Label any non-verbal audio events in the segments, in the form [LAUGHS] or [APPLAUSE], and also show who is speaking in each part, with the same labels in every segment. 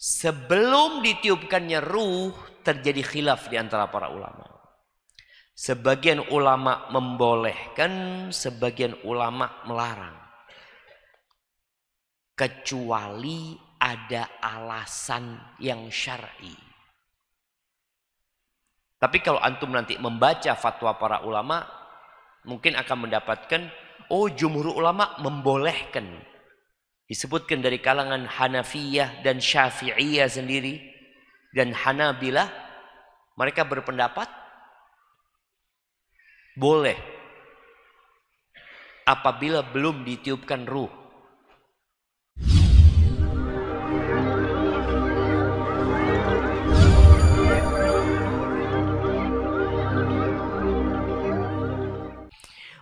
Speaker 1: Sebelum ditiupkannya ruh terjadi khilaf di antara para ulama. Sebagian ulama membolehkan, sebagian ulama melarang. Kecuali ada alasan yang syar'i. Tapi kalau antum nanti membaca fatwa para ulama, mungkin akan mendapatkan, oh jumhur ulama membolehkan disebutkan dari kalangan Hanafiyah dan Syafi'iyah sendiri dan Hanabilah mereka berpendapat boleh apabila belum ditiupkan ruh.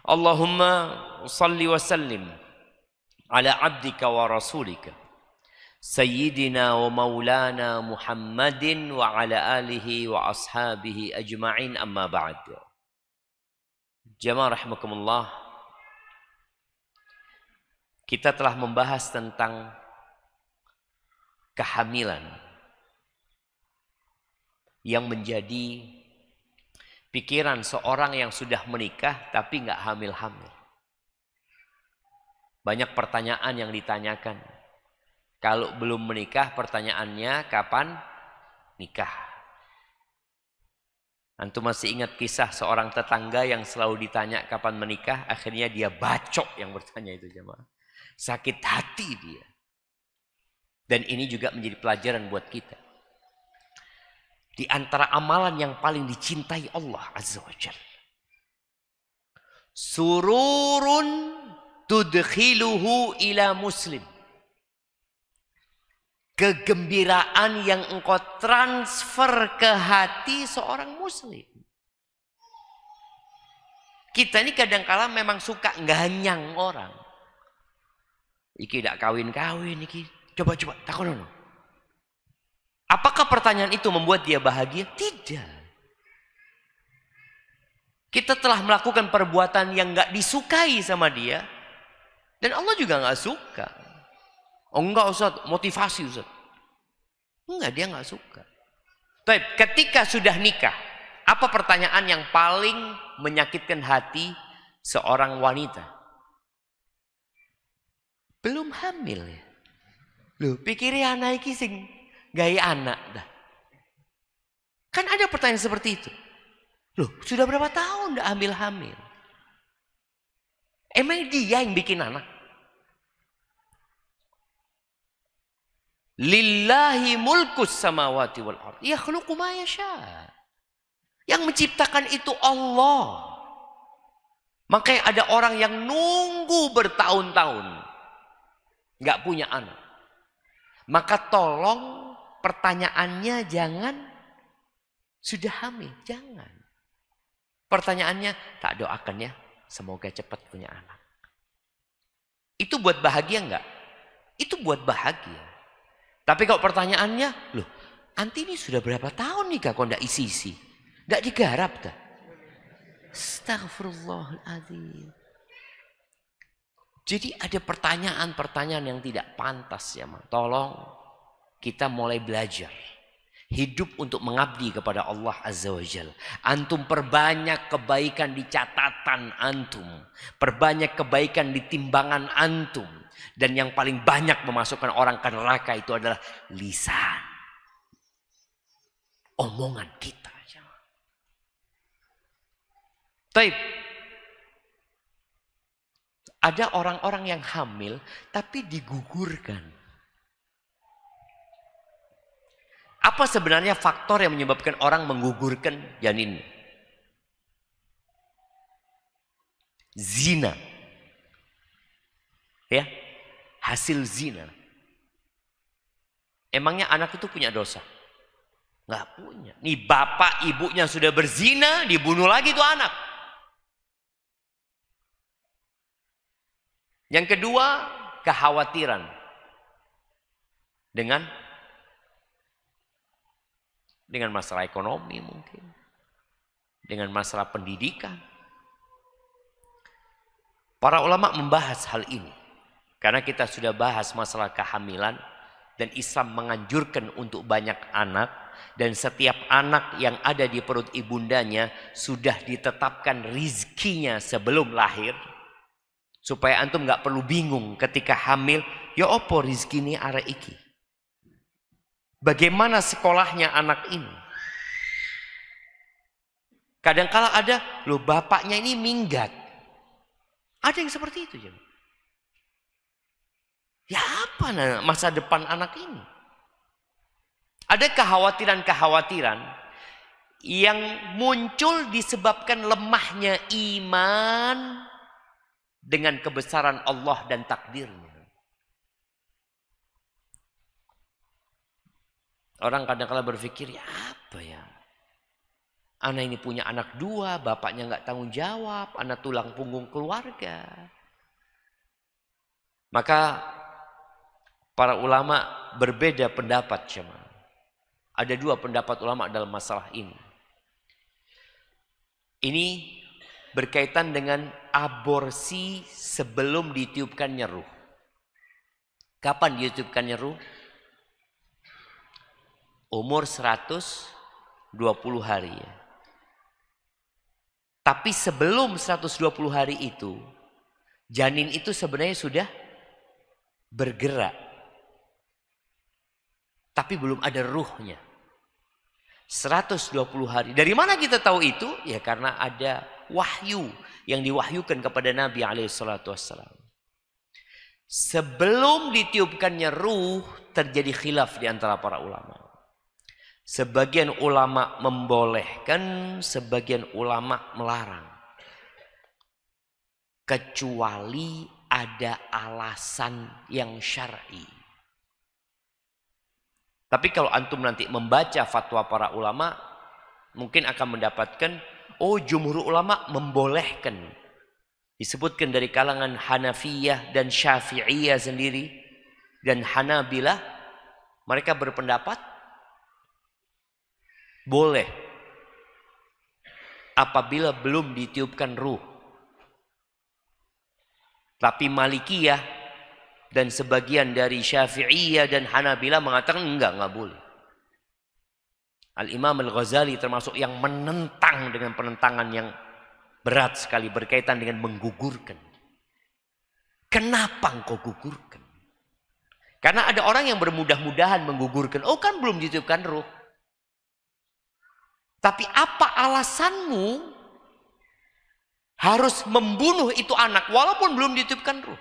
Speaker 1: Allahumma salli wa sallim على عبدك ورسولك سيدنا ومولانا محمد وعلى آله وأصحابه أجمعين أما بعد جماعة رحمكم الله kita telah membahas tentang kehamilan yang menjadi pikiran seorang yang sudah menikah tapi nggak hamil-hamil. Banyak pertanyaan yang ditanyakan. Kalau belum menikah pertanyaannya kapan nikah? Antum masih ingat kisah seorang tetangga yang selalu ditanya kapan menikah, akhirnya dia bacok yang bertanya itu jemaah. Sakit hati dia. Dan ini juga menjadi pelajaran buat kita. Di antara amalan yang paling dicintai Allah Azza wa Jalla. Sururun tudkhiluhu ila muslim. Kegembiraan yang engkau transfer ke hati seorang muslim. Kita ini kadang-kala memang suka ganyang orang. Iki tidak kawin-kawin iki. Coba-coba takon Apakah pertanyaan itu membuat dia bahagia? Tidak. Kita telah melakukan perbuatan yang gak disukai sama dia. Dan Allah juga nggak suka. Oh enggak Ustaz, motivasi Ustaz. Enggak, dia nggak suka. Tapi ketika sudah nikah, apa pertanyaan yang paling menyakitkan hati seorang wanita? Belum hamil ya. Loh, pikiri anak iki sing gaya anak dah. Kan ada pertanyaan seperti itu. Loh, sudah berapa tahun udah hamil-hamil? Emang dia yang bikin anak? Lillahi mulkus samawati wal ard. Yakhluqu ma yasha. Yang menciptakan itu Allah. Makanya ada orang yang nunggu bertahun-tahun. Nggak punya anak. Maka tolong pertanyaannya jangan sudah hamil. Jangan. Pertanyaannya tak doakan ya Semoga cepat punya anak. Itu buat bahagia enggak? Itu buat bahagia. Tapi kalau pertanyaannya, loh, anti ini sudah berapa tahun nih kak kok enggak isi-isi? Enggak digarap dah. Astagfirullahaladzim. Jadi ada pertanyaan-pertanyaan yang tidak pantas ya, ma. Tolong kita mulai belajar. Hidup untuk mengabdi kepada Allah Azza wa Jal. Antum perbanyak kebaikan di catatan antum. Perbanyak kebaikan di timbangan antum. Dan yang paling banyak memasukkan orang ke neraka itu adalah lisan. Omongan kita. Taib. Ada orang-orang yang hamil tapi digugurkan. Apa sebenarnya faktor yang menyebabkan orang menggugurkan janin? Zina. Ya, hasil zina. Emangnya anak itu punya dosa? Nggak punya. Nih bapak ibunya sudah berzina, dibunuh lagi tuh anak. Yang kedua, kekhawatiran. Dengan dengan masalah ekonomi mungkin. Dengan masalah pendidikan. Para ulama membahas hal ini. Karena kita sudah bahas masalah kehamilan. dan Islam menganjurkan untuk banyak anak dan setiap anak yang ada di perut ibundanya sudah ditetapkan rizkinya sebelum lahir supaya antum nggak perlu bingung ketika hamil ya opo rizki ini arek iki bagaimana sekolahnya anak ini kadangkala ada lo bapaknya ini minggat ada yang seperti itu ya Ya apa masa depan anak ini? Ada kekhawatiran-kekhawatiran yang muncul disebabkan lemahnya iman dengan kebesaran Allah dan takdirnya. Orang kadang-kala berpikir, ya apa ya? Anak ini punya anak dua, bapaknya nggak tanggung jawab, anak tulang punggung keluarga. Maka Para ulama berbeda pendapat cuma. Ada dua pendapat ulama dalam masalah ini. Ini berkaitan dengan aborsi sebelum ditiupkannya ruh. Kapan ditiupkannya ruh? Umur 120 hari ya. Tapi sebelum 120 hari itu, janin itu sebenarnya sudah bergerak tapi belum ada ruhnya. 120 hari. Dari mana kita tahu itu? Ya karena ada wahyu yang diwahyukan kepada Nabi alaihissalatu wassalam. Sebelum ditiupkannya ruh, terjadi khilaf di antara para ulama. Sebagian ulama membolehkan, sebagian ulama melarang. Kecuali ada alasan yang syar'i. Tapi kalau antum nanti membaca fatwa para ulama, mungkin akan mendapatkan, oh jumhur ulama membolehkan. Disebutkan dari kalangan Hanafiyah dan Syafi'iyah sendiri. Dan Hanabilah, mereka berpendapat, boleh. Apabila belum ditiupkan ruh. Tapi Malikiyah dan sebagian dari Syafi'iyah dan Hanabila mengatakan enggak, enggak boleh. Al-Imam Al-Ghazali termasuk yang menentang dengan penentangan yang berat sekali berkaitan dengan menggugurkan. Kenapa engkau gugurkan? Karena ada orang yang bermudah-mudahan menggugurkan. Oh kan belum ditiupkan ruh. Tapi apa alasanmu harus membunuh itu anak walaupun belum ditiupkan ruh?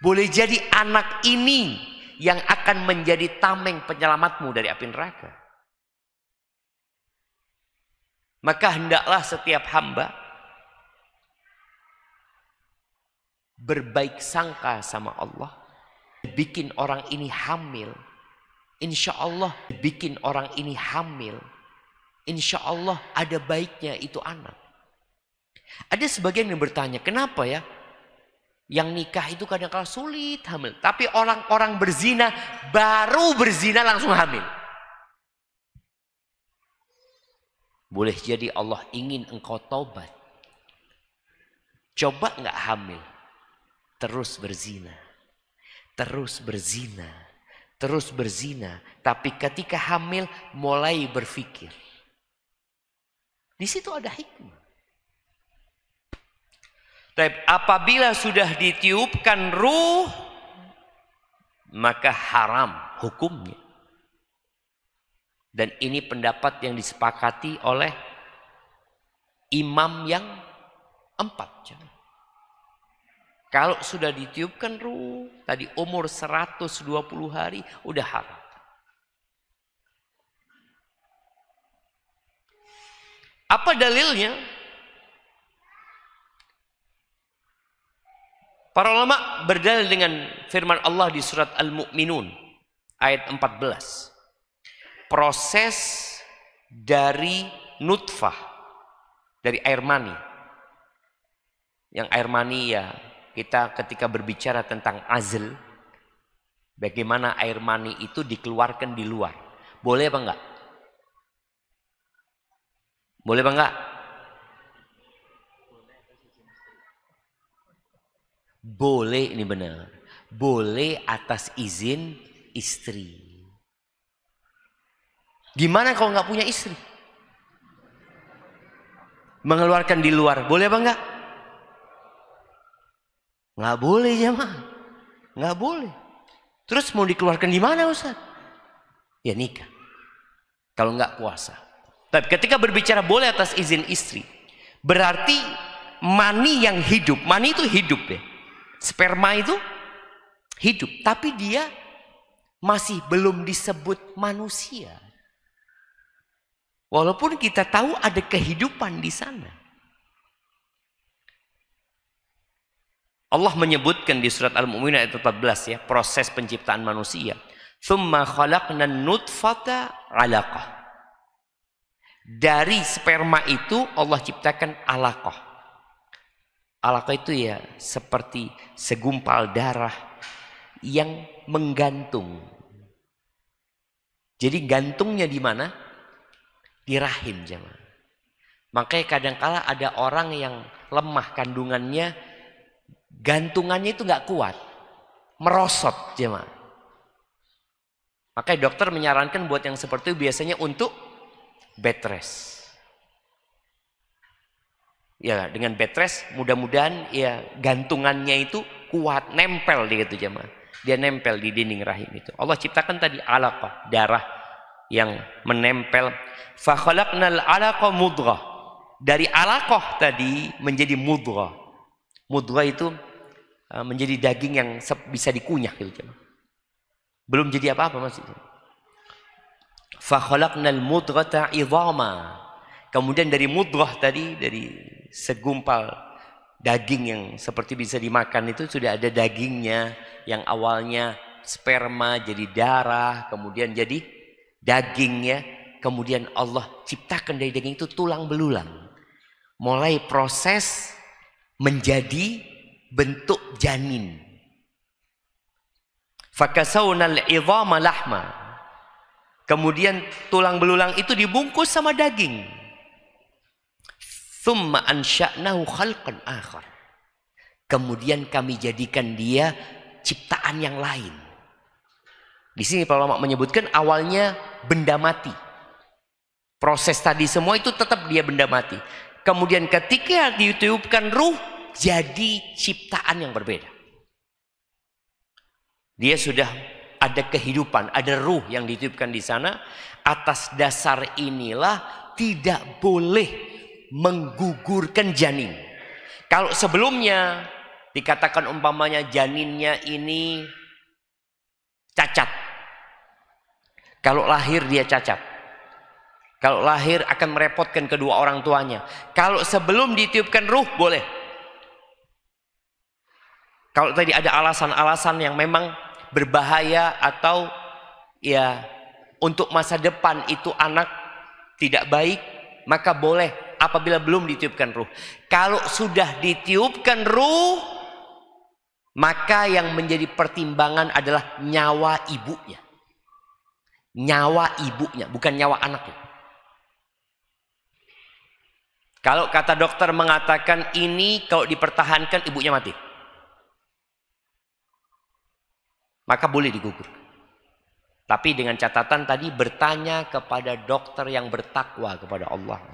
Speaker 1: Boleh jadi anak ini yang akan menjadi tameng penyelamatmu dari api neraka. Maka hendaklah setiap hamba berbaik sangka sama Allah. Bikin orang ini hamil. Insya Allah bikin orang ini hamil. Insya Allah ada baiknya itu anak. Ada sebagian yang bertanya, kenapa ya? Yang nikah itu kadang-kadang sulit hamil. Tapi orang-orang berzina baru berzina langsung hamil. Boleh jadi Allah ingin engkau taubat. Coba nggak hamil. Terus berzina. Terus berzina. Terus berzina. Tapi ketika hamil mulai berpikir. Di situ ada hikmah. Tapi apabila sudah ditiupkan ruh, maka haram hukumnya. Dan ini pendapat yang disepakati oleh imam yang empat. Kalau sudah ditiupkan ruh, tadi umur 120 hari, udah haram. Apa dalilnya? Para ulama berdalil dengan firman Allah di surat Al-Mu'minun ayat 14. Proses dari nutfah dari air mani. Yang air mani ya kita ketika berbicara tentang azl bagaimana air mani itu dikeluarkan di luar. Boleh apa enggak? Boleh apa enggak? Boleh ini benar. Boleh atas izin istri. Gimana kalau nggak punya istri? Mengeluarkan di luar, boleh apa enggak? Nggak boleh ya mah. Nggak boleh. Terus mau dikeluarkan di mana Ustaz? Ya nikah. Kalau nggak puasa. Tapi ketika berbicara boleh atas izin istri, berarti mani yang hidup, mani itu hidup ya. Sperma itu hidup, tapi dia masih belum disebut manusia. Walaupun kita tahu ada kehidupan di sana. Allah menyebutkan di surat Al-Mu'minun ayat 14 ya, proses penciptaan manusia. Thumma khalaqna nutfata alaqah. Dari sperma itu Allah ciptakan alaqah. Alaqah itu ya seperti segumpal darah yang menggantung. Jadi gantungnya di mana? Di rahim jemaah. Makanya kadangkala ada orang yang lemah kandungannya gantungannya itu nggak kuat, merosot jemaah. Makanya dokter menyarankan buat yang seperti itu biasanya untuk bed rest. Ya dengan bed rest mudah-mudahan ya gantungannya itu kuat, nempel di gitu jemaah. Dia nempel di dinding rahim itu. Allah ciptakan tadi alaqah, darah yang menempel. Fa khalaqnal alaqah mudghah. Dari alaqah tadi menjadi mudghah. Mudghah itu uh, menjadi daging yang bisa dikunyah gitu jemaah. Belum jadi apa-apa masih. Mudghata idhama. Kemudian dari mudghah tadi dari segumpal daging yang seperti bisa dimakan itu sudah ada dagingnya yang awalnya sperma jadi darah, kemudian jadi dagingnya, kemudian Allah ciptakan dari daging itu tulang belulang. Mulai proses menjadi bentuk janin. Fakasaunal idhama lahma. Kemudian tulang belulang itu dibungkus sama daging. Thumma ansha'nahu khalqan akhar. Kemudian kami jadikan dia ciptaan yang lain. Di sini para ulama menyebutkan awalnya benda mati. Proses tadi semua itu tetap dia benda mati. Kemudian ketika ditiupkan ruh jadi ciptaan yang berbeda. Dia sudah ada kehidupan, ada ruh yang ditiupkan di sana. Atas dasar inilah tidak boleh menggugurkan janin. Kalau sebelumnya Dikatakan umpamanya janinnya ini cacat. Kalau lahir dia cacat. Kalau lahir akan merepotkan kedua orang tuanya. Kalau sebelum ditiupkan ruh boleh. Kalau tadi ada alasan-alasan yang memang berbahaya atau ya untuk masa depan itu anak tidak baik, maka boleh apabila belum ditiupkan ruh. Kalau sudah ditiupkan ruh, maka yang menjadi pertimbangan adalah nyawa ibunya. Nyawa ibunya, bukan nyawa anaknya. Kalau kata dokter mengatakan ini kalau dipertahankan ibunya mati. Maka boleh digugur. Tapi dengan catatan tadi bertanya kepada dokter yang bertakwa kepada Allah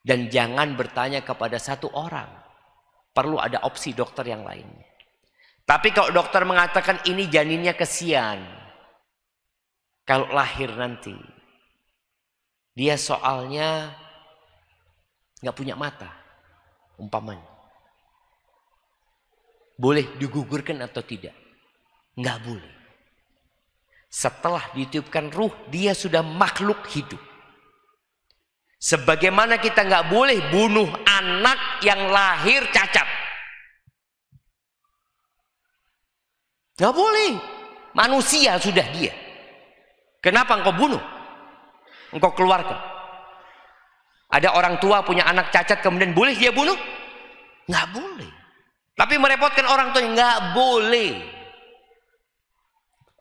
Speaker 1: Dan jangan bertanya kepada satu orang perlu ada opsi dokter yang lainnya. Tapi kalau dokter mengatakan ini janinnya kesian, kalau lahir nanti, dia soalnya nggak punya mata, umpamanya. Boleh digugurkan atau tidak? Nggak boleh. Setelah ditiupkan ruh, dia sudah makhluk hidup. Sebagaimana kita nggak boleh bunuh anak yang lahir cacat. Nggak boleh. Manusia sudah dia. Kenapa engkau bunuh? Engkau keluarkan. Ada orang tua punya anak cacat kemudian boleh dia bunuh? Nggak boleh. Tapi merepotkan orang tua nggak boleh.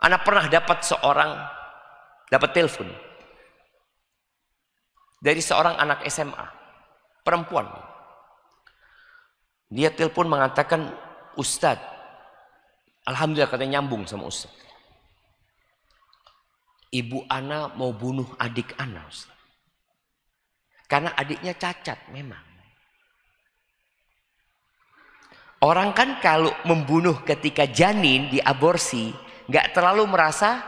Speaker 1: Anak pernah dapat seorang dapat telepon dari seorang anak SMA, perempuan. Dia telepon mengatakan, Ustadz, Alhamdulillah katanya nyambung sama Ustadz. Ibu Ana mau bunuh adik Ana. Ustaz. Karena adiknya cacat memang. Orang kan kalau membunuh ketika janin diaborsi, nggak terlalu merasa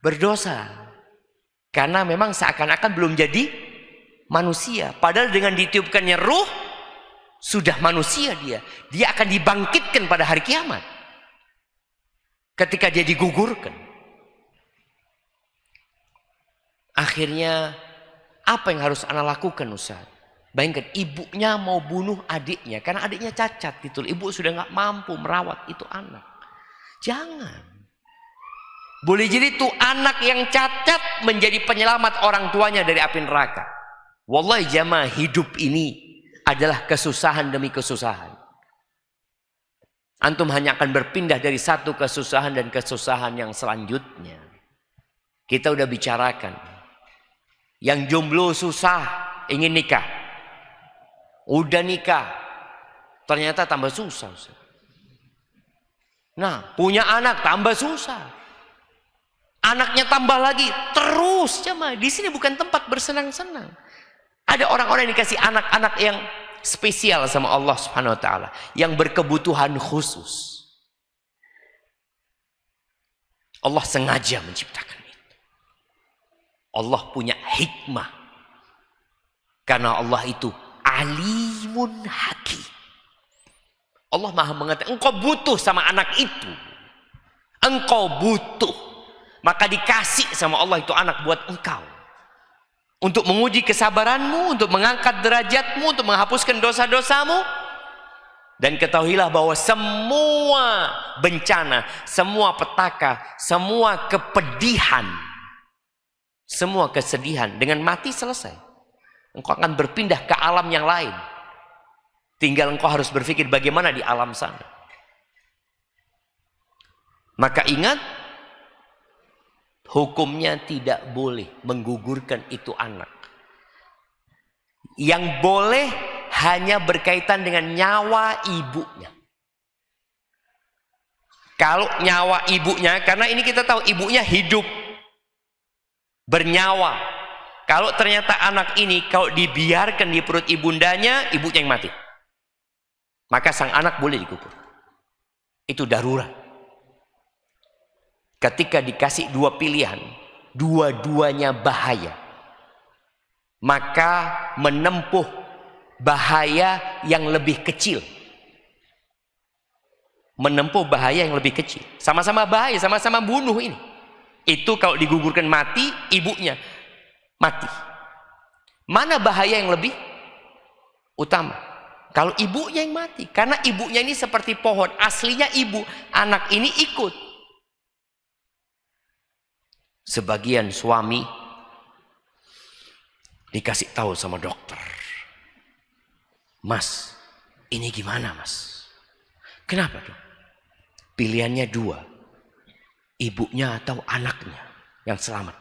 Speaker 1: berdosa. Karena memang seakan-akan belum jadi manusia. Padahal dengan ditiupkannya ruh, sudah manusia dia. Dia akan dibangkitkan pada hari kiamat. Ketika dia digugurkan. Akhirnya apa yang harus anak lakukan Ustaz? Bayangkan ibunya mau bunuh adiknya karena adiknya cacat gitu. Ibu sudah nggak mampu merawat itu anak. Jangan. Boleh jadi tuh anak yang cacat menjadi penyelamat orang tuanya dari api neraka. Wallahi jamaah hidup ini adalah kesusahan demi kesusahan. Antum hanya akan berpindah dari satu kesusahan dan kesusahan yang selanjutnya. Kita udah bicarakan. Yang jomblo susah, ingin nikah. Udah nikah. Ternyata tambah susah. Nah, punya anak tambah susah. Anaknya tambah lagi, terus cuma Di sini bukan tempat bersenang-senang. Ada orang-orang yang dikasih anak-anak yang spesial sama Allah Subhanahu wa taala, yang berkebutuhan khusus. Allah sengaja menciptakan itu. Allah punya hikmah. Karena Allah itu alimun hakim. Allah maha mengatakan, engkau butuh sama anak itu. Engkau butuh. Maka dikasih sama Allah itu anak buat engkau. Untuk menguji kesabaranmu, untuk mengangkat derajatmu, untuk menghapuskan dosa-dosamu. Dan ketahuilah bahwa semua bencana, semua petaka, semua kepedihan, semua kesedihan dengan mati selesai. Engkau akan berpindah ke alam yang lain. Tinggal engkau harus berpikir bagaimana di alam sana. Maka ingat, hukumnya tidak boleh menggugurkan itu anak. Yang boleh hanya berkaitan dengan nyawa ibunya. Kalau nyawa ibunya, karena ini kita tahu ibunya hidup, bernyawa. Kalau ternyata anak ini kalau dibiarkan di perut ibundanya, ibunya yang mati. Maka sang anak boleh dikubur. Itu darurat. Ketika dikasih dua pilihan, dua-duanya bahaya. Maka menempuh bahaya yang lebih kecil. Menempuh bahaya yang lebih kecil. Sama-sama bahaya, sama-sama bunuh ini. Itu kalau digugurkan mati, ibunya mati. Mana bahaya yang lebih utama? Kalau ibunya yang mati. Karena ibunya ini seperti pohon. Aslinya ibu. Anak ini ikut. Sebagian suami dikasih tahu sama dokter. Mas, ini gimana mas? Kenapa dong? Pilihannya dua. Ibunya atau anaknya yang selamat.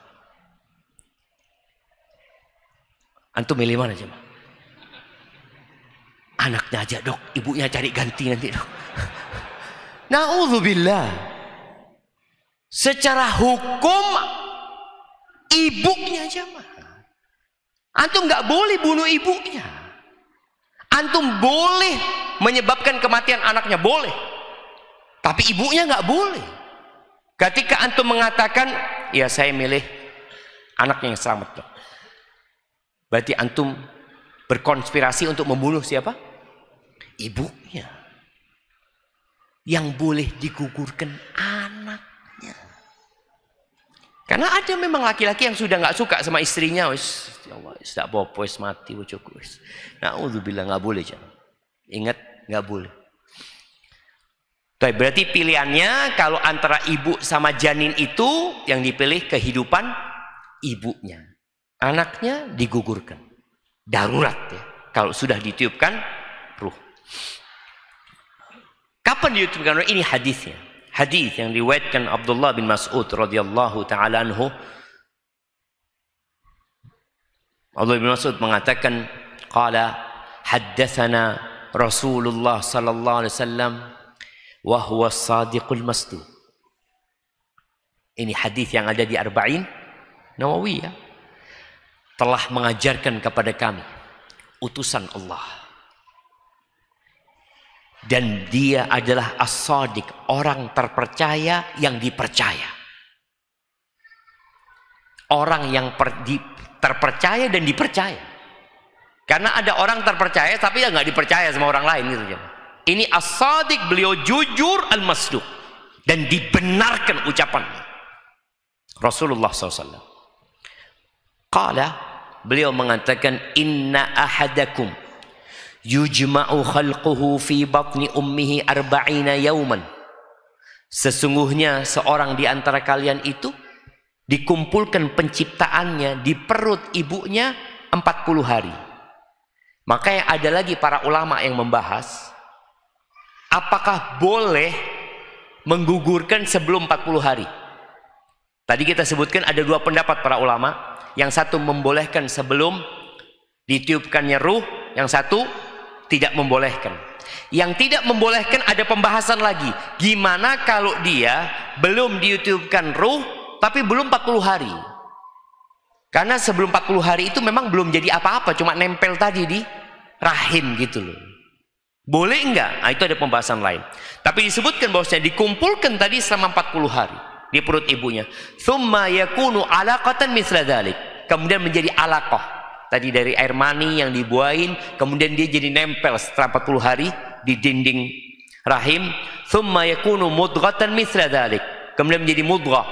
Speaker 1: Antum milih mana coba? Anaknya aja dok, ibunya cari ganti nanti dok. [LAUGHS] Na'udzubillah. Secara hukum ibunya aja mah. Antum nggak boleh bunuh ibunya. Antum boleh menyebabkan kematian anaknya, boleh. Tapi ibunya nggak boleh. Ketika antum mengatakan, ya saya milih anaknya yang selamat. Dok. Berarti antum berkonspirasi untuk membunuh siapa? Ibunya. Yang boleh digugurkan anaknya. Karena ada memang laki-laki yang sudah nggak suka sama istrinya, wis, ya Allah, wis tak apa wis mati bojoku wis. bilang nggak boleh jangan. Ingat nggak boleh. Tapi berarti pilihannya kalau antara ibu sama janin itu yang dipilih kehidupan ibunya. Anaknya digugurkan. Darurat ya. Kalau sudah ditiupkan ruh. Kapan ditiupkan ruh? Ini hadisnya hadis yang riwayatkan Abdullah bin Mas'ud radhiyallahu taala anhu Abdullah bin Mas'ud mengatakan qala haddatsana Rasulullah sallallahu alaihi wasallam wa huwa sadiqul masduq ini hadis yang ada di Arba'in Nawawi ya. Telah mengajarkan kepada kami utusan Allah. Dan dia adalah as-sadiq, orang terpercaya yang dipercaya. Orang yang per, di, terpercaya dan dipercaya. Karena ada orang terpercaya tapi ya nggak dipercaya sama orang lain gitu. Ini as-sadiq, beliau jujur al-masduq dan dibenarkan ucapannya. Rasulullah SAW. Qala beliau mengatakan inna ahadakum yujma'u khalquhu fi batni ummihi arba'ina yauman. Sesungguhnya seorang di antara kalian itu dikumpulkan penciptaannya di perut ibunya 40 hari. Maka ada lagi para ulama yang membahas apakah boleh menggugurkan sebelum 40 hari. Tadi kita sebutkan ada dua pendapat para ulama. Yang satu membolehkan sebelum ditiupkannya ruh, yang satu tidak membolehkan. Yang tidak membolehkan ada pembahasan lagi. Gimana kalau dia belum ditiupkan ruh, tapi belum 40 hari. Karena sebelum 40 hari itu memang belum jadi apa-apa, cuma nempel tadi di rahim gitu loh. Boleh enggak? Nah, itu ada pembahasan lain. Tapi disebutkan bahwasanya dikumpulkan tadi selama 40 hari di perut ibunya. Thumma yakunu alaqatan misla dhalik. Kemudian menjadi alaqah. Tadi dari air mani yang dibuahin, kemudian dia jadi nempel setelah 40 hari di dinding rahim. Thumma yakunu mudghatan misla dhalik. Kemudian menjadi mudghah.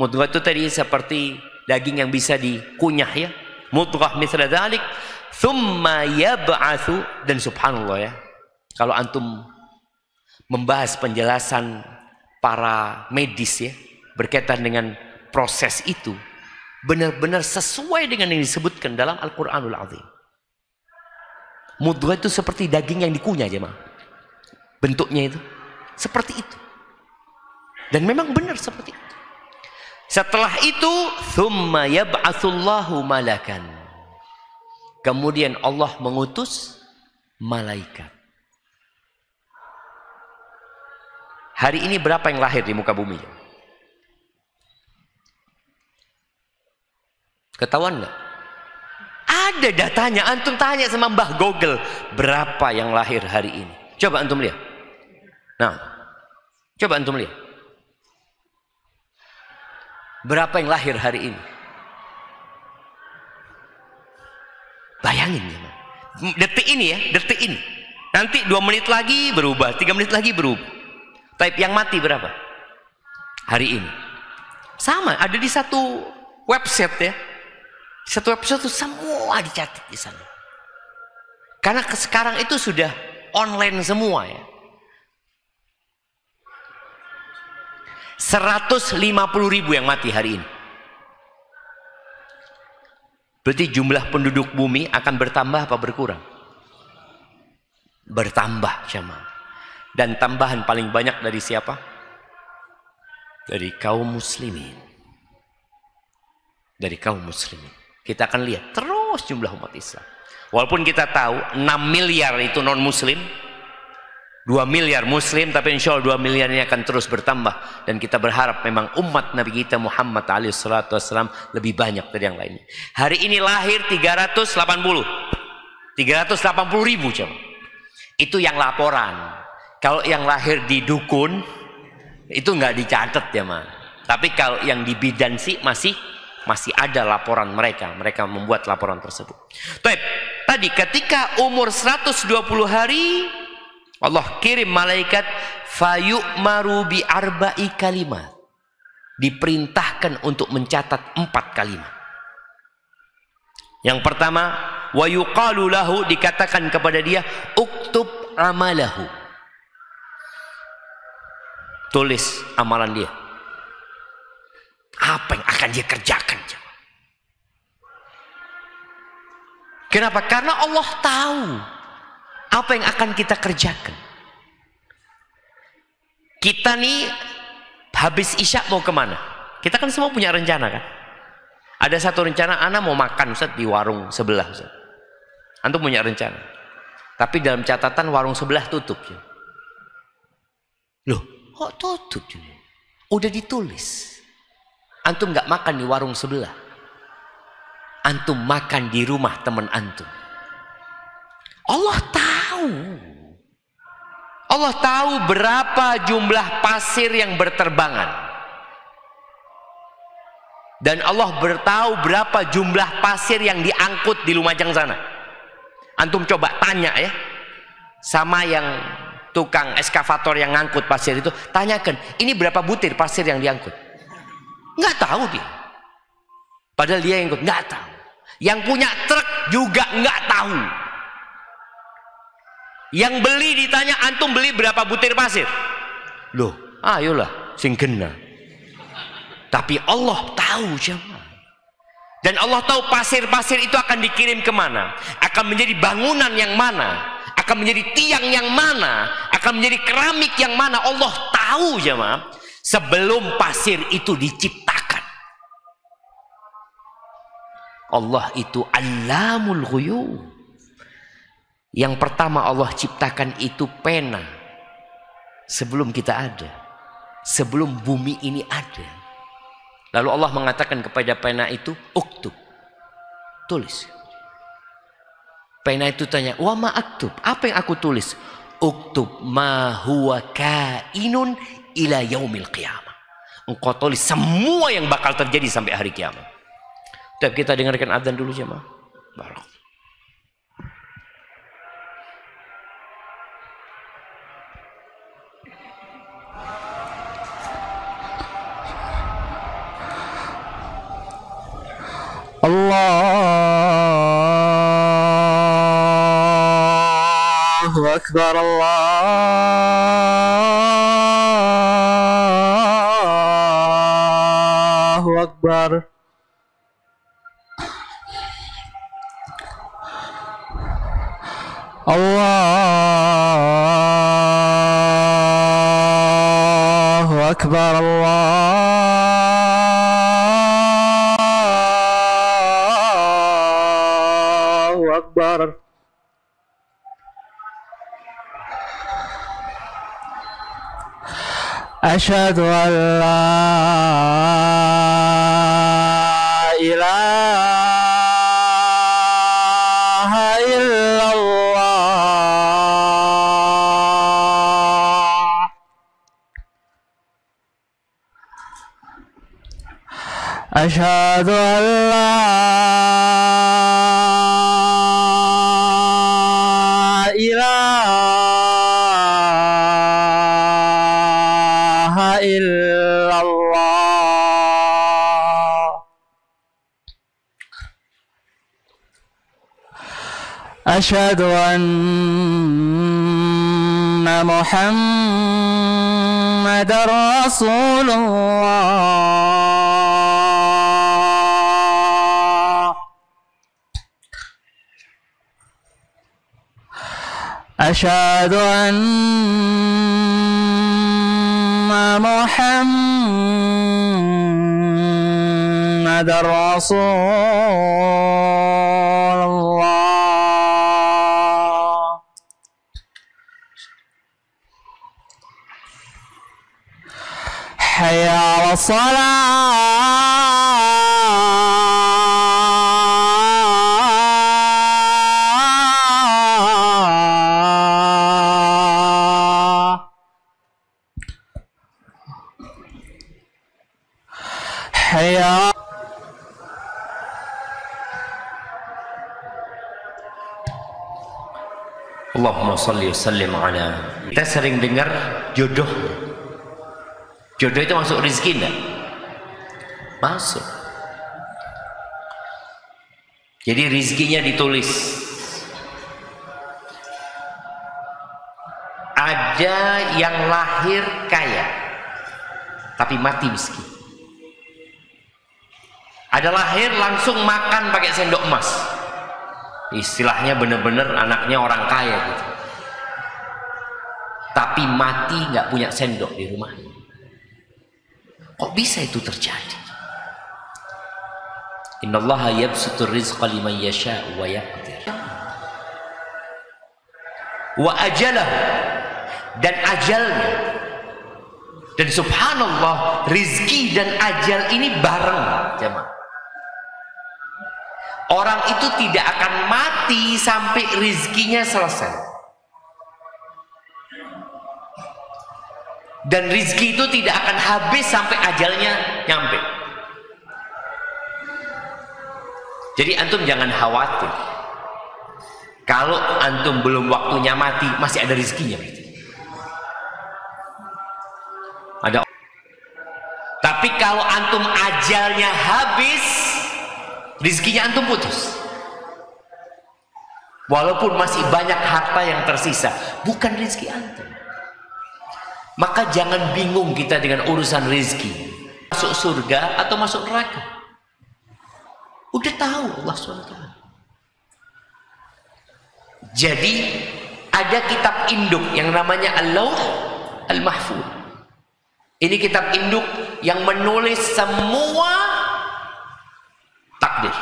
Speaker 1: Mudghah itu tadi seperti daging yang bisa dikunyah ya. Mudghah misla dhalik. Thumma yab'athu dan subhanallah ya. Kalau antum membahas penjelasan para medis ya berkaitan dengan proses itu benar-benar sesuai dengan yang disebutkan dalam Al-Qur'anul Azim. Mudghah itu seperti daging yang dikunyah aja mah. Bentuknya itu seperti itu. Dan memang benar seperti itu. Setelah itu, thumma yab'atsullahu malakan. Kemudian Allah mengutus malaikat. Hari ini berapa yang lahir di muka bumi? Ketahuan nggak? Ada datanya. Antum tanya sama Mbah Google. Berapa yang lahir hari ini? Coba antum lihat. Nah. Coba antum lihat. Berapa yang lahir hari ini? Bayangin ya. Detik ini ya. Detik ini. Nanti dua menit lagi berubah. Tiga menit lagi berubah. Tapi yang mati berapa? Hari ini. Sama, ada di satu website ya. Satu website itu semua dicatat di sana. Karena sekarang itu sudah online semua ya. 150 ribu yang mati hari ini. Berarti jumlah penduduk bumi akan bertambah apa berkurang? Bertambah jemaah. Dan tambahan paling banyak dari siapa? Dari kaum muslimin. Dari kaum muslimin. Kita akan lihat terus jumlah umat Islam. Walaupun kita tahu 6 miliar itu non muslim. 2 miliar muslim tapi insya Allah 2 miliar ini akan terus bertambah dan kita berharap memang umat Nabi kita Muhammad SAW lebih banyak dari yang lainnya hari ini lahir 380 380 ribu coba itu yang laporan kalau yang lahir di dukun itu nggak dicatat ya mah. Tapi kalau yang di bidan sih masih masih ada laporan mereka. Mereka membuat laporan tersebut. Baik, tadi ketika umur 120 hari Allah kirim malaikat fayu'maru bi arba'i kalimat. Diperintahkan untuk mencatat empat kalimat. Yang pertama, wa yuqalu dikatakan kepada dia uktub amalahu tulis amalan dia. Apa yang akan dia kerjakan? Kenapa? Karena Allah tahu apa yang akan kita kerjakan. Kita nih habis isya mau ke mana? Kita kan semua punya rencana kan? Ada satu rencana, anak mau makan Ustaz di warung sebelah Ustaz. Antum punya rencana. Tapi dalam catatan warung sebelah tutup. Loh, Kok tutup Udah ditulis. Antum nggak makan di warung sebelah. Antum makan di rumah teman antum. Allah tahu. Allah tahu berapa jumlah pasir yang berterbangan. Dan Allah bertahu berapa jumlah pasir yang diangkut di Lumajang sana. Antum coba tanya ya. Sama yang tukang eskavator yang ngangkut pasir itu. Tanyakan, ini berapa butir pasir yang diangkut? Nggak tahu dia. Padahal dia yang ikut, nggak tahu. Yang punya truk juga nggak tahu. Yang beli ditanya, antum beli berapa butir pasir? Loh, ayolah, sing Tapi Allah tahu jemaah. Dan Allah tahu pasir-pasir itu akan dikirim ke mana. Akan menjadi bangunan yang mana. Akan menjadi tiang yang mana. Akan menjadi keramik yang mana. Allah tahu jemaah. Sebelum pasir itu diciptakan. Allah itu alamul ghuyub. Yang pertama Allah ciptakan itu pena. Sebelum kita ada. Sebelum bumi ini ada. Lalu Allah mengatakan kepada pena itu, uktub. Tulis. Pena itu tanya, wa ma aktub? Apa yang aku tulis? Uktub ma huwa kainun ila yaumil qiyamah. Engkau tulis semua yang bakal terjadi sampai hari kiamat. Tapi kita dengarkan adzan dulu jemaah. Barak.
Speaker 2: الله أكبر الله أكبر الله أكبر الله أكبر أشهد أن لا أشهد أن محمد رسول الله. أشهد أن محمد رسول الله الصلاة حي على
Speaker 1: Allahumma salli wa sallim ala kita sering dengar jodoh jodoh itu masuk rezeki enggak? masuk. Jadi rezekinya ditulis. Ada yang lahir kaya tapi mati miskin. Ada lahir langsung makan pakai sendok emas. Istilahnya benar-benar anaknya orang kaya gitu. Tapi mati nggak punya sendok di rumahnya kok bisa itu terjadi innallaha yabsutur rizqa liman yasha wa yaqdir wa ajalah dan ajalnya Dan subhanallah, rizki dan ajal ini bareng, jemaah. Orang itu tidak akan mati sampai rizkinya selesai. Dan rizki itu tidak akan habis sampai ajalnya nyampe. Jadi antum jangan khawatir. Kalau antum belum waktunya mati, masih ada rizkinya. Ada. Tapi kalau antum ajalnya habis, rizkinya antum putus. Walaupun masih banyak harta yang tersisa, bukan rizki antum. Maka jangan bingung kita dengan urusan rizki. Masuk surga atau masuk neraka. Udah tahu Allah SWT. Jadi ada kitab induk yang namanya Allah Al-Mahfud. Ini kitab induk yang menulis semua takdir.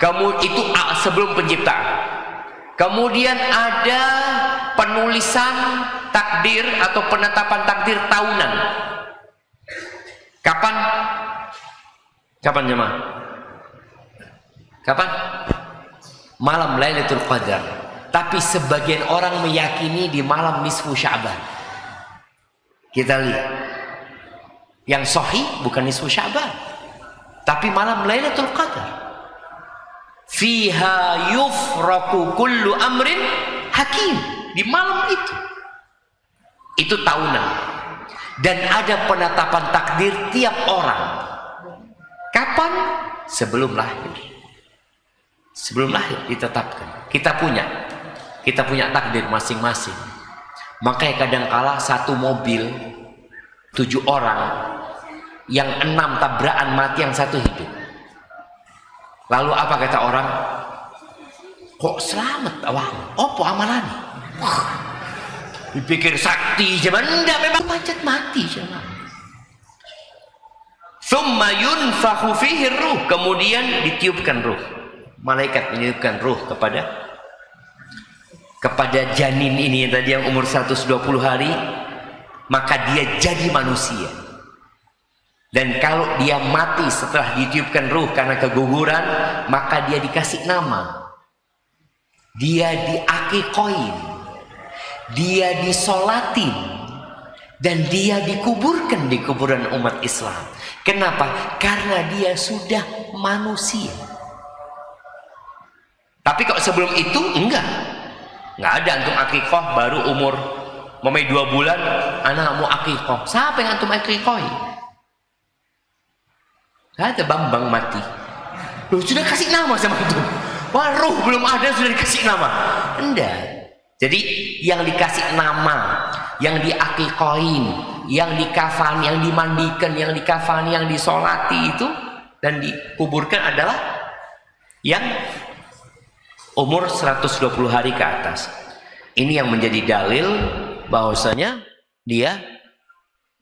Speaker 1: Kamu itu sebelum penciptaan. Kemudian ada penulisan takdir atau penetapan takdir tahunan. Kapan? Kapan jemaah? Kapan? Malam Lailatul Qadar. Tapi sebagian orang meyakini di malam nisfu Sya'ban. Kita lihat. Yang sahih bukan nisfu Sya'ban. Tapi malam Lailatul Qadar. Fiha yufraku kullu amrin hakim. Di malam itu. Itu tahunan. Dan ada penetapan takdir tiap orang. Kapan? Sebelum lahir. Sebelum lahir ditetapkan. Kita punya. Kita punya takdir masing-masing. Makanya kadangkala satu mobil tujuh orang yang enam tabrakan mati yang satu hidup. Lalu apa kata orang? Kok selamat awak? Apa amalan? Dipikir sakti zaman enggak memang pancet mati zaman. Thumma yunfakhu fihi ruh. Kemudian ditiupkan ruh. Malaikat meniupkan ruh kepada kepada janin ini yang tadi yang umur 120 hari maka dia jadi manusia. Dan kalau dia mati setelah ditiupkan ruh karena keguguran, maka dia dikasih nama. Dia diakikoin. Dia disolatin. Dan dia dikuburkan di kuburan umat Islam. Kenapa? Karena dia sudah manusia. Tapi kok sebelum itu enggak. Enggak ada antum akikoh baru umur memai dua bulan anak mau akikoh. Siapa yang antum akikohi? Ada Bambang mati. Loh, sudah kasih nama sama itu. Wah, ruh belum ada sudah dikasih nama. Enggak. Jadi yang dikasih nama, yang diakikoin, yang dikafan, yang dimandikan, yang dikafani, yang disolati itu dan dikuburkan adalah yang umur 120 hari ke atas. Ini yang menjadi dalil bahwasanya dia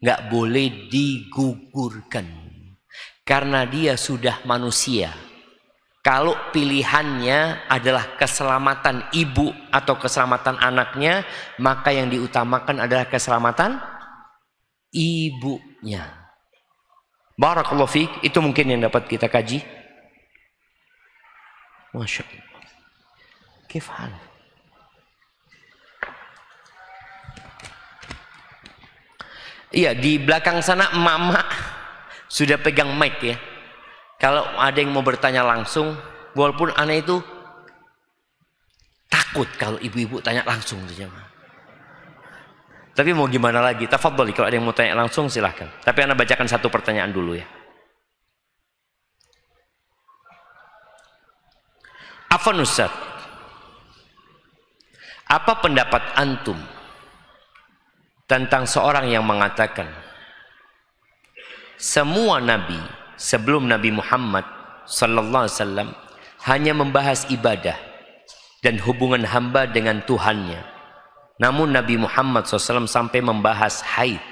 Speaker 1: nggak boleh digugurkan karena dia sudah manusia. Kalau pilihannya adalah keselamatan ibu atau keselamatan anaknya, maka yang diutamakan adalah keselamatan ibunya. Barakallahu fiq, itu mungkin yang dapat kita kaji. Masya Allah. Iya, di belakang sana emak-emak sudah pegang mic ya. Kalau ada yang mau bertanya langsung, walaupun anak itu takut kalau ibu-ibu tanya langsung. Tapi mau gimana lagi? Tafadholi kalau ada yang mau tanya langsung silahkan. Tapi anak bacakan satu pertanyaan dulu ya. Afan Ustaz, apa pendapat antum tentang seorang yang mengatakan semua nabi sebelum Nabi Muhammad sallallahu alaihi wasallam hanya membahas ibadah dan hubungan hamba dengan Tuhannya. Namun Nabi Muhammad SAW sampai membahas haid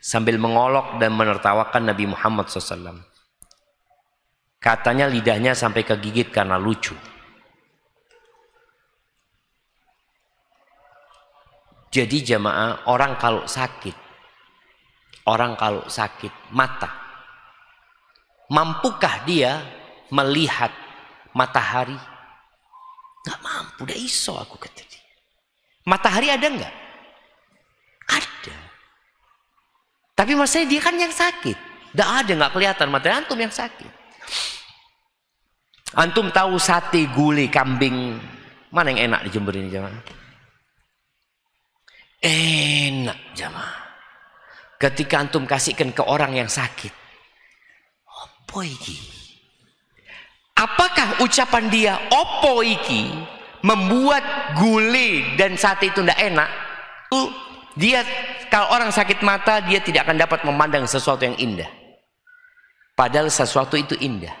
Speaker 1: sambil mengolok dan menertawakan Nabi Muhammad SAW. Katanya lidahnya sampai kegigit karena lucu. Jadi jamaah orang kalau sakit orang kalau sakit mata. Mampukah dia melihat matahari? Gak mampu, udah iso aku kata. Matahari ada nggak? Ada. Tapi maksudnya dia kan yang sakit. Gak ada, nggak kelihatan matahari antum yang sakit. Antum tahu sate gulai kambing mana yang enak di Jember ini jemaah? Enak jemaah. Ketika antum kasihkan ke orang yang sakit. Apa iki? Apakah ucapan dia opo iki membuat gulai dan sate itu tidak enak? Tuh dia kalau orang sakit mata dia tidak akan dapat memandang sesuatu yang indah. Padahal sesuatu itu indah.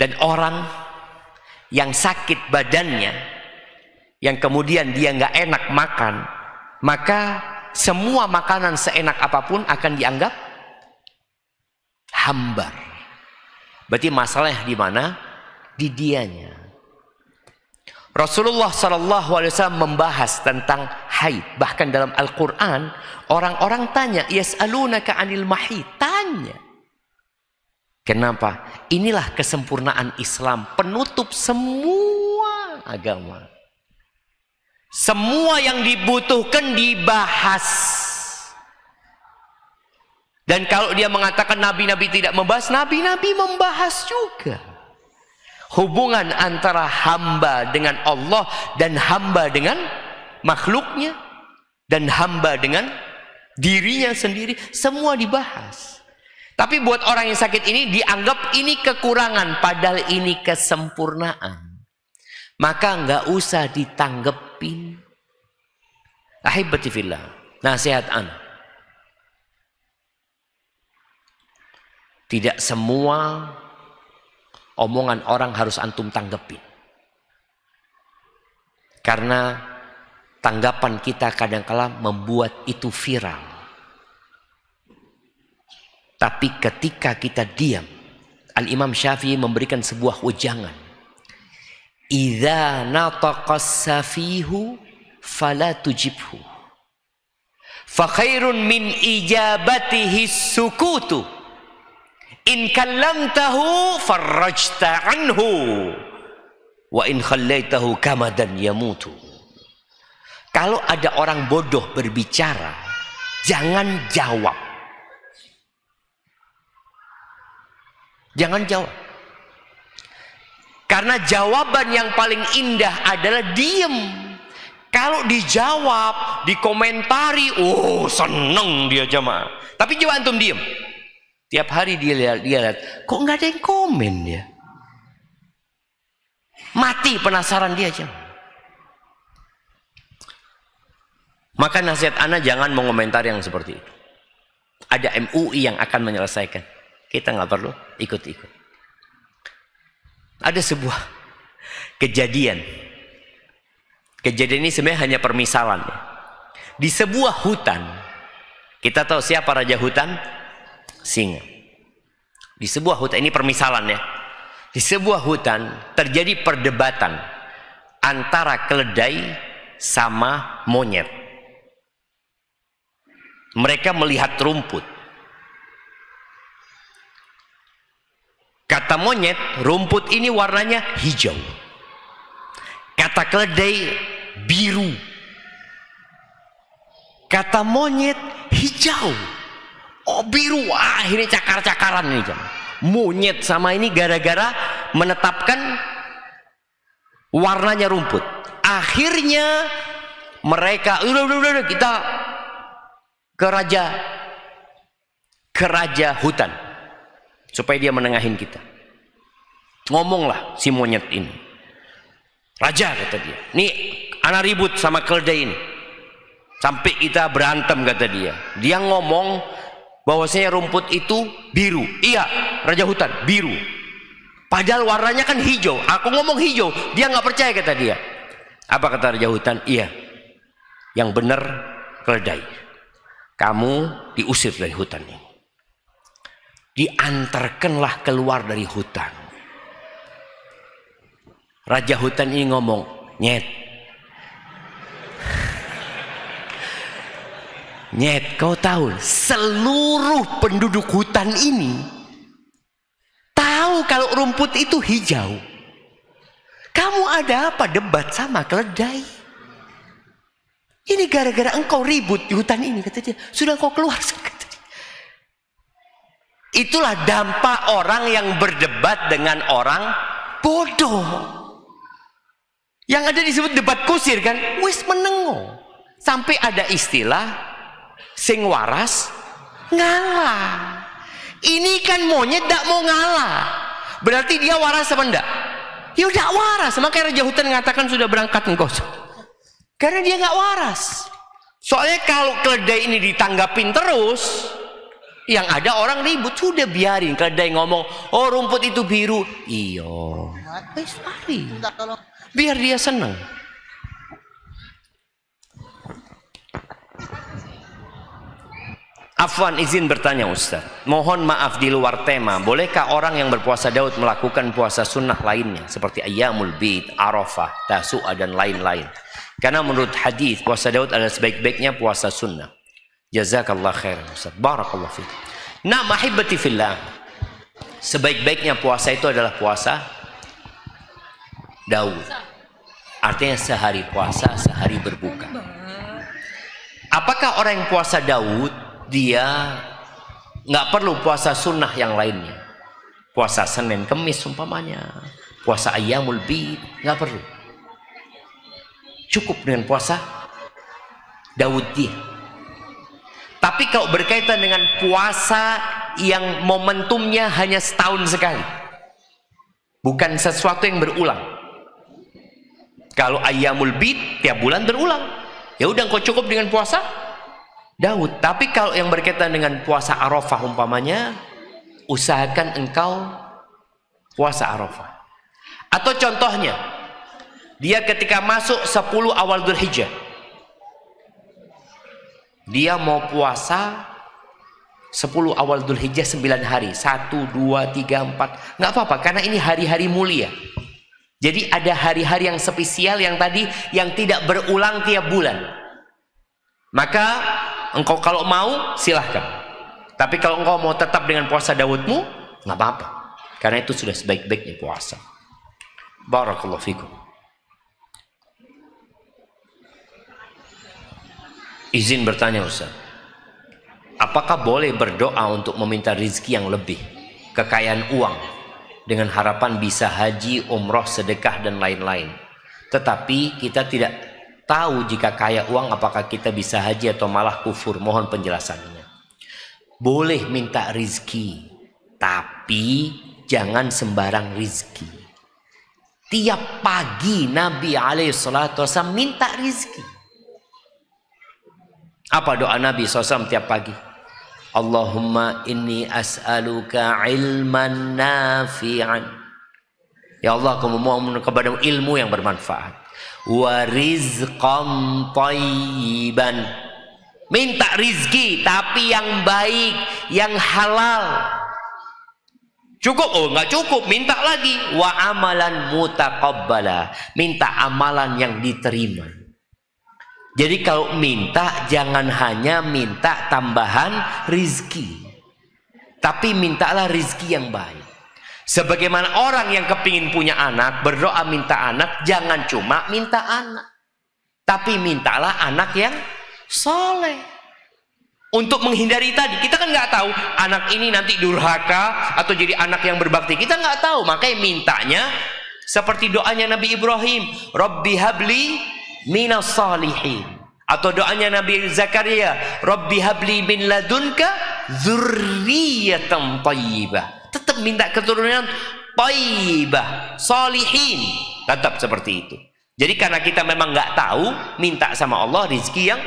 Speaker 1: Dan orang yang sakit badannya, yang kemudian dia nggak enak makan, maka semua makanan seenak apa pun akan dianggap hambar. Berarti masalahnya di mana? Di dianya. Rasulullah Wasallam membahas tentang haid. Bahkan dalam Al-Quran, orang-orang tanya, Yas'alunaka anil mahid. Tanya. Kenapa? Inilah kesempurnaan Islam. Penutup semua agama. Semua yang dibutuhkan dibahas. Dan kalau dia mengatakan nabi-nabi tidak membahas, nabi-nabi membahas juga. Hubungan antara hamba dengan Allah dan hamba dengan makhluknya dan hamba dengan dirinya sendiri semua dibahas. Tapi buat orang yang sakit ini dianggap ini kekurangan padahal ini kesempurnaan. Maka nggak usah ditanggepin. Ahibati fillah. Nasihat anak. Tidak semua omongan orang harus antum tanggepin. Karena tanggapan kita kadangkala membuat itu viral. Tapi ketika kita diam, Al-Imam Syafi'i memberikan sebuah ujangan. Idza nataqas safihu fala tujibhu. Fa khairun min ijabatihi sukutu. In kallamtahu farrajta anhu wa in khallaitahu kamadan yamutu. Kalau ada orang bodoh berbicara, jangan jawab. Jangan jawab. Karena jawaban yang paling indah adalah diem. Kalau dijawab, dikomentari, oh seneng dia jemaah. Tapi coba antum diem. Tiap hari dia lihat, dia lihat, kok nggak ada yang komen ya? Mati penasaran dia aja. Maka nasihat Anda jangan mengomentar yang seperti itu. Ada MUI yang akan menyelesaikan. Kita nggak perlu ikut-ikut. Ada sebuah kejadian. Kejadian ini sebenarnya hanya permisalan. Di sebuah hutan, kita tahu siapa raja hutan? Singa. Di sebuah hutan ini permisalan ya. Di sebuah hutan terjadi perdebatan antara keledai sama monyet. Mereka melihat rumput. Kata monyet, rumput ini warnanya hijau. Kata keledai, biru. Kata monyet, hijau. Oh biru, wah ini cakar-cakaran ini. Monyet sama ini gara-gara menetapkan warnanya rumput. Akhirnya mereka, udah, udah, udah, kita ke raja, ke raja hutan, supaya dia menengahin kita. Ngomonglah si monyet ini. Raja kata dia, nih anak ribut sama keledai ini. Sampai kita berantem kata dia. Dia ngomong bahwasanya rumput itu biru. Iya, raja hutan biru. Padahal warnanya kan hijau. Aku ngomong hijau, dia nggak percaya kata dia. Apa kata raja hutan? Iya. Yang benar keledai. Kamu diusir dari hutan ini. Diantarkanlah keluar dari hutan. Raja hutan ini ngomong, nyet. [LAUGHS] Nyet, kau tahu seluruh penduduk hutan ini tahu kalau rumput itu hijau. Kamu ada apa debat sama keledai? Ini gara-gara engkau ribut di hutan ini kata dia. Sudah kau keluar dia. Itulah dampak orang yang berdebat dengan orang bodoh. Yang ada disebut debat kusir kan, wis menengo. Sampai ada istilah sing waras ngalah. Ini kan monyet tidak mau ngalah. Berarti dia waras apa enggak? Ya udah waras. Makanya Raja Hutan mengatakan sudah berangkat engkau. Karena dia nggak waras. Soalnya kalau keledai ini ditanggapin terus, yang ada orang ribut sudah biarin keledai ngomong, oh rumput itu biru. Iyo, mari. Biar dia seneng. Afwan izin bertanya Ustaz. Mohon maaf di luar tema. Bolehkah orang yang berpuasa Daud melakukan puasa sunnah lainnya seperti Ayyamul Bid, Arafah, Tasu'a dan lain-lain? Karena menurut hadis puasa Daud adalah sebaik-baiknya puasa sunnah. Jazakallah khairan Ustaz. Barakallah fiik. Nah, mahibati fillah. Sebaik-baiknya puasa itu adalah puasa Daud. Artinya sehari puasa, sehari berbuka. Apakah orang yang puasa Daud dia nggak perlu puasa sunnah yang lainnya. Puasa Senin Kemis umpamanya, puasa Ayyamul Bid nggak perlu. Cukup dengan puasa Daud dia. Tapi kalau berkaitan dengan puasa yang momentumnya hanya setahun sekali. Bukan sesuatu yang berulang. Kalau Ayyamul Bid tiap bulan berulang. Ya udah kau cukup dengan puasa Daud. Tapi kalau yang berkaitan dengan puasa Arafah umpamanya, usahakan engkau puasa Arafah. Atau contohnya, dia ketika masuk 10 awal Dhul Hijjah, dia mau puasa 10 awal Dhul Hijjah 9 hari. 1, 2, 3, 4. Nggak apa-apa, karena ini hari-hari mulia. Jadi ada hari-hari yang spesial yang tadi yang tidak berulang tiap bulan. Maka engkau kalau mau silahkan. Tapi kalau engkau mau tetap dengan puasa Daudmu, nggak apa-apa. Karena itu sudah sebaik-baiknya puasa. Barakallahu fikum. Izin bertanya Ustaz. Apakah boleh berdoa untuk meminta rizki yang lebih? Kekayaan uang. Dengan harapan bisa haji, umroh, sedekah, dan lain-lain. Tetapi kita tidak tahu jika kaya uang apakah kita bisa haji atau malah kufur. Mohon penjelasannya. Boleh minta rizki. Tapi jangan sembarang rizki. Tiap pagi Nabi alaihissalatu minta rizki. Apa doa Nabi SAW tiap pagi? Allahumma inni as'aluka ilman nafi'an. Ya Allah, aku memohon kepada ilmu yang bermanfaat. Wa rizqan tayyiban. Minta rizki tapi yang baik, yang halal. Cukup? Oh, nggak cukup. Minta lagi. Wa amalan mutaqabbala. Minta amalan yang diterima. Jadi kalau minta jangan hanya minta tambahan rizki. Tapi mintalah rizki yang baik. Sebagaimana orang yang kepingin punya anak, berdoa minta anak, jangan cuma minta anak. Tapi mintalah anak yang soleh. Untuk menghindari tadi, kita kan nggak tahu anak ini nanti durhaka atau jadi anak yang berbakti. Kita nggak tahu, makanya mintanya seperti doanya Nabi Ibrahim, Robbi habli minas salihin atau doanya Nabi Zakaria Rabbi habli min ladunka dzurriyyatan thayyibah tetap minta keturunan thayyibah salihin tetap seperti itu jadi karena kita memang nggak tahu minta sama Allah rizki yang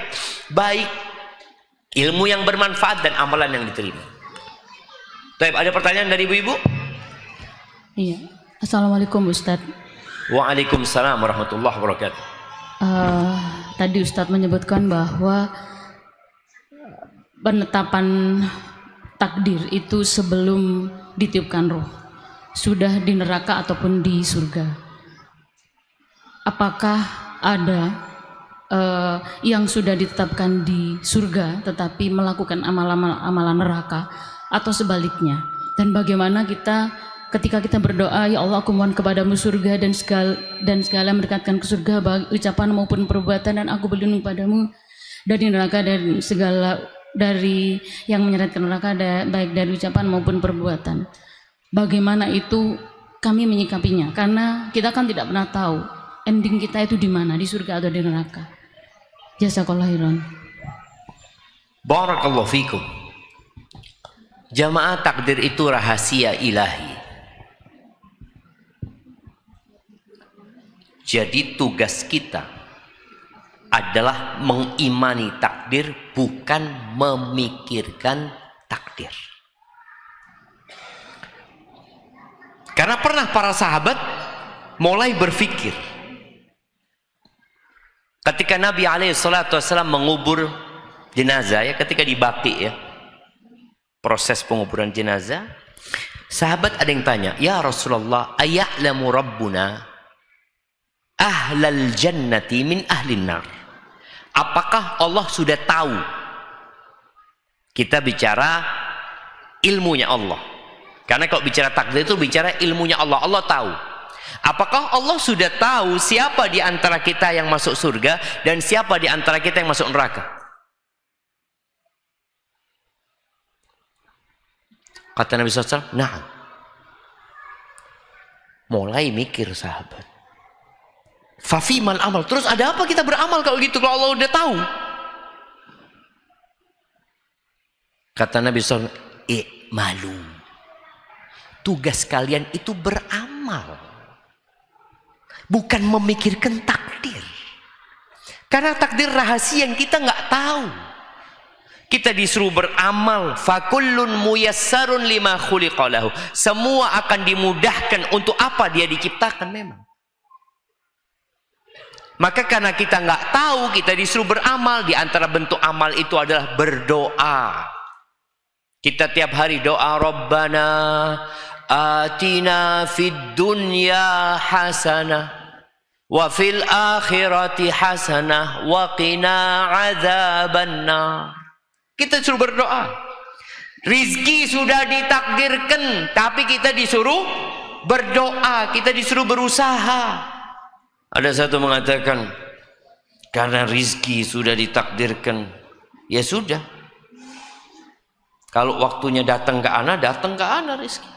Speaker 1: baik ilmu yang bermanfaat dan amalan yang diterima Baik, ada pertanyaan dari ibu-ibu?
Speaker 3: Iya. Assalamualaikum Ustadz.
Speaker 1: Waalaikumsalam warahmatullahi wabarakatuh.
Speaker 3: Uh, tadi Ustadz menyebutkan bahwa penetapan takdir itu sebelum ditiupkan roh sudah di neraka ataupun di surga. Apakah ada eh, yang sudah ditetapkan di surga tetapi melakukan amal-amal amalan neraka atau sebaliknya dan bagaimana kita ketika kita berdoa ya Allah aku mohon kepadamu surga dan segala dan segala mendekatkan ke surga baik ucapan maupun perbuatan dan aku berlindung padamu dari neraka dan segala dari yang menyeretkan neraka da- baik dari ucapan maupun perbuatan bagaimana itu kami menyikapinya karena kita kan tidak pernah tahu ending kita itu di mana di surga atau di neraka jazakallah khairan
Speaker 1: Barakallahu fikum. Jamaah takdir itu rahasia ilahi. Jadi tugas kita adalah mengimani takdir bukan memikirkan takdir. Karena pernah para sahabat mulai berpikir ketika Nabi alaihi salatu wasallam mengubur jenazah ya ketika dibaki ya proses penguburan jenazah sahabat ada yang tanya ya Rasulullah aya'lamu rabbuna ahlal jannati min ahlin nar. Apakah Allah sudah tahu? Kita bicara ilmunya Allah. Karena kalau bicara takdir itu bicara ilmunya Allah. Allah tahu. Apakah Allah sudah tahu siapa di antara kita yang masuk surga dan siapa di antara kita yang masuk neraka? Kata Nabi SAW, nah. Mulai mikir sahabat. Fafimal amal. Terus ada apa kita beramal kalau gitu kalau Allah udah tahu? Kata Nabi SAW, malu. Tugas kalian itu beramal. Bukan memikirkan takdir. Karena takdir rahasia yang kita nggak tahu. Kita disuruh beramal. Fakullun muyassarun lima khuliqalahu. Semua akan dimudahkan untuk apa dia diciptakan memang. Maka karena kita nggak tahu, kita disuruh beramal. Di antara bentuk amal itu adalah berdoa. Kita tiap hari doa Rabbana atina fid dunya hasanah wa fil akhirati hasanah wa qina adzabannar. Kita suruh berdoa. Rizki sudah ditakdirkan, tapi kita disuruh berdoa, kita disuruh berusaha. Ada satu mengatakan, karena rizki sudah ditakdirkan, ya sudah. Kalau waktunya datang ke ana, datang ke ana rizki.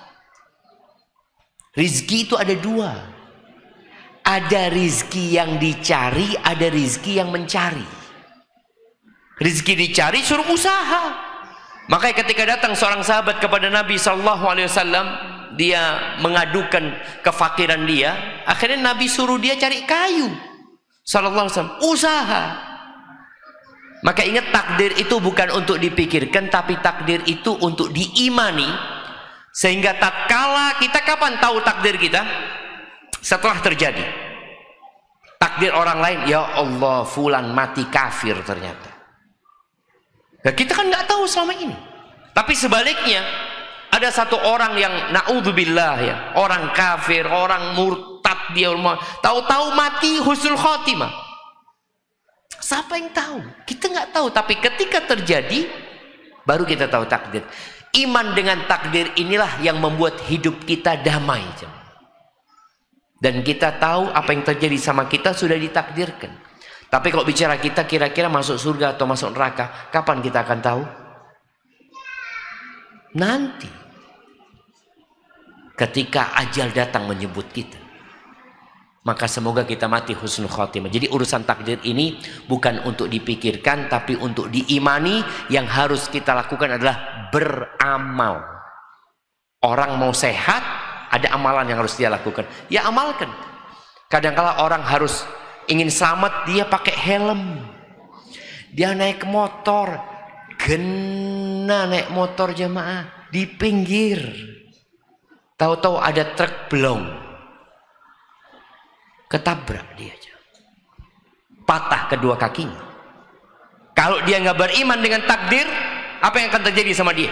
Speaker 1: Rizki itu ada dua. Ada rizki yang dicari, ada rizki yang mencari. Rizki dicari suruh usaha. Makanya ketika datang seorang sahabat kepada Nabi Shallallahu Alaihi Wasallam, dia mengadukan kefakiran dia. Akhirnya Nabi suruh dia cari kayu. Shallallahu Alaihi Wasallam usaha. Maka ingat takdir itu bukan untuk dipikirkan, tapi takdir itu untuk diimani. Sehingga tatkala kita kapan tahu takdir kita? Setelah terjadi. Takdir orang lain, ya Allah, fulan mati kafir ternyata. Nah, kita kan nggak tahu selama ini. Tapi sebaliknya, ada satu orang yang naudzubillah ya, orang kafir, orang murtad dia tahu-tahu mati husnul khotimah. Siapa yang tahu? Kita nggak tahu, tapi ketika terjadi baru kita tahu takdir. Iman dengan takdir inilah yang membuat hidup kita damai. Dan kita tahu apa yang terjadi sama kita sudah ditakdirkan. Tapi kalau bicara kita kira-kira masuk surga atau masuk neraka, kapan kita akan tahu? Nanti. Ketika ajal datang menyebut kita. Maka semoga kita mati husnul khotimah. Jadi urusan takdir ini bukan untuk dipikirkan tapi untuk diimani yang harus kita lakukan adalah beramal. Orang mau sehat, ada amalan yang harus dia lakukan. Ya amalkan. Kadang-kala orang harus ingin selamat dia pakai helm dia naik motor gena naik motor jemaah di pinggir tahu-tahu ada truk belong ketabrak dia patah kedua kakinya kalau dia nggak beriman dengan takdir apa yang akan terjadi sama dia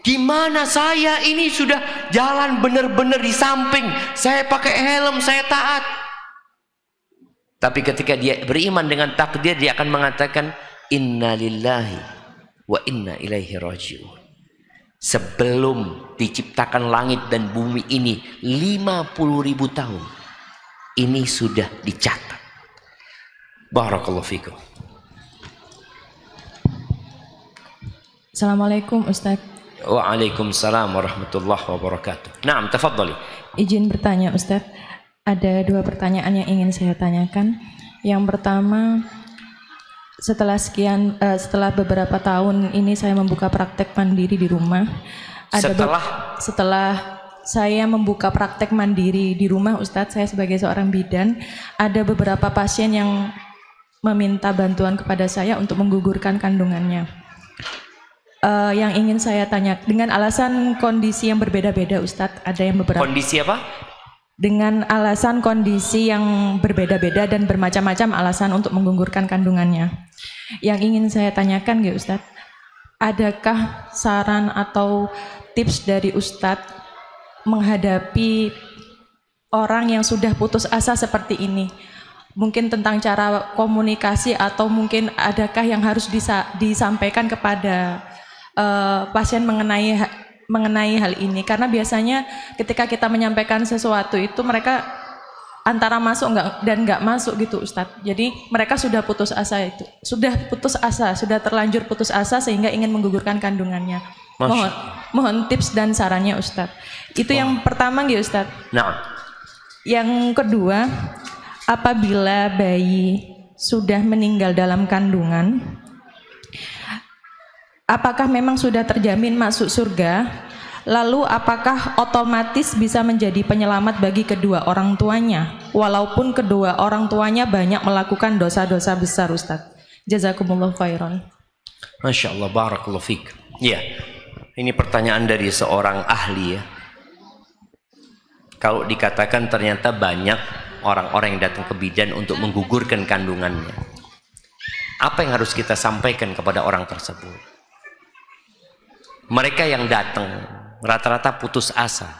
Speaker 1: Gimana saya ini sudah jalan benar-benar di samping. Saya pakai helm, saya taat. Tapi ketika dia beriman dengan takdir, dia akan mengatakan, Inna lillahi wa inna ilaihi raji'un. Sebelum diciptakan langit dan bumi ini 50 ribu tahun. Ini sudah dicatat. Barakallahu fikum.
Speaker 4: Assalamualaikum Ustadz.
Speaker 1: Waalaikumsalam warahmatullahi wabarakatuh. Naam, tafadhali.
Speaker 4: Izin bertanya Ustadz. Ada dua pertanyaan yang ingin saya tanyakan. Yang pertama, setelah sekian eh, setelah beberapa tahun ini saya membuka praktek mandiri di rumah. be-
Speaker 1: Setelah?
Speaker 4: setelah saya membuka praktek mandiri di rumah Ustadz, saya sebagai seorang bidan, ada beberapa pasien yang meminta bantuan kepada saya untuk menggugurkan kandungannya. Eh, yang ingin saya tanya dengan alasan kondisi yang berbeda-beda Ustadz, ada yang beberapa
Speaker 1: Kondisi apa?
Speaker 4: Dengan alasan kondisi yang berbeda-beda dan bermacam-macam alasan untuk menggugurkan kandungannya. Yang ingin saya tanyakan ya Ustadz, adakah saran atau tips dari Ustadz menghadapi orang yang sudah putus asa seperti ini? Mungkin tentang cara komunikasi atau mungkin adakah yang harus disa- disampaikan kepada eh, pasien mengenai mengenai hal ini karena biasanya ketika kita menyampaikan sesuatu itu mereka antara masuk enggak dan enggak masuk gitu Ustadz. Jadi mereka sudah putus asa itu. Sudah putus asa, sudah terlanjur putus asa sehingga ingin menggugurkan kandungannya.
Speaker 1: Masya
Speaker 4: Mohon mohon tips dan sarannya Ustadz. Itu yang pertama gitu Ustadz.
Speaker 1: Nah,
Speaker 4: Yang kedua, apabila bayi sudah meninggal dalam kandungan, apakah memang sudah terjamin masuk surga? Lalu apakah otomatis bisa menjadi penyelamat bagi kedua orang tuanya? Walaupun kedua orang tuanya banyak melakukan dosa-dosa besar Ustadz. Jazakumullah khairan.
Speaker 1: Masya Allah, barakallahu fiik. Ya, ini pertanyaan dari seorang ahli ya. Kalau dikatakan ternyata banyak orang-orang yang datang ke bidan untuk menggugurkan kandungannya. Apa yang harus kita sampaikan kepada orang tersebut? Mereka yang datang rata-rata putus asa.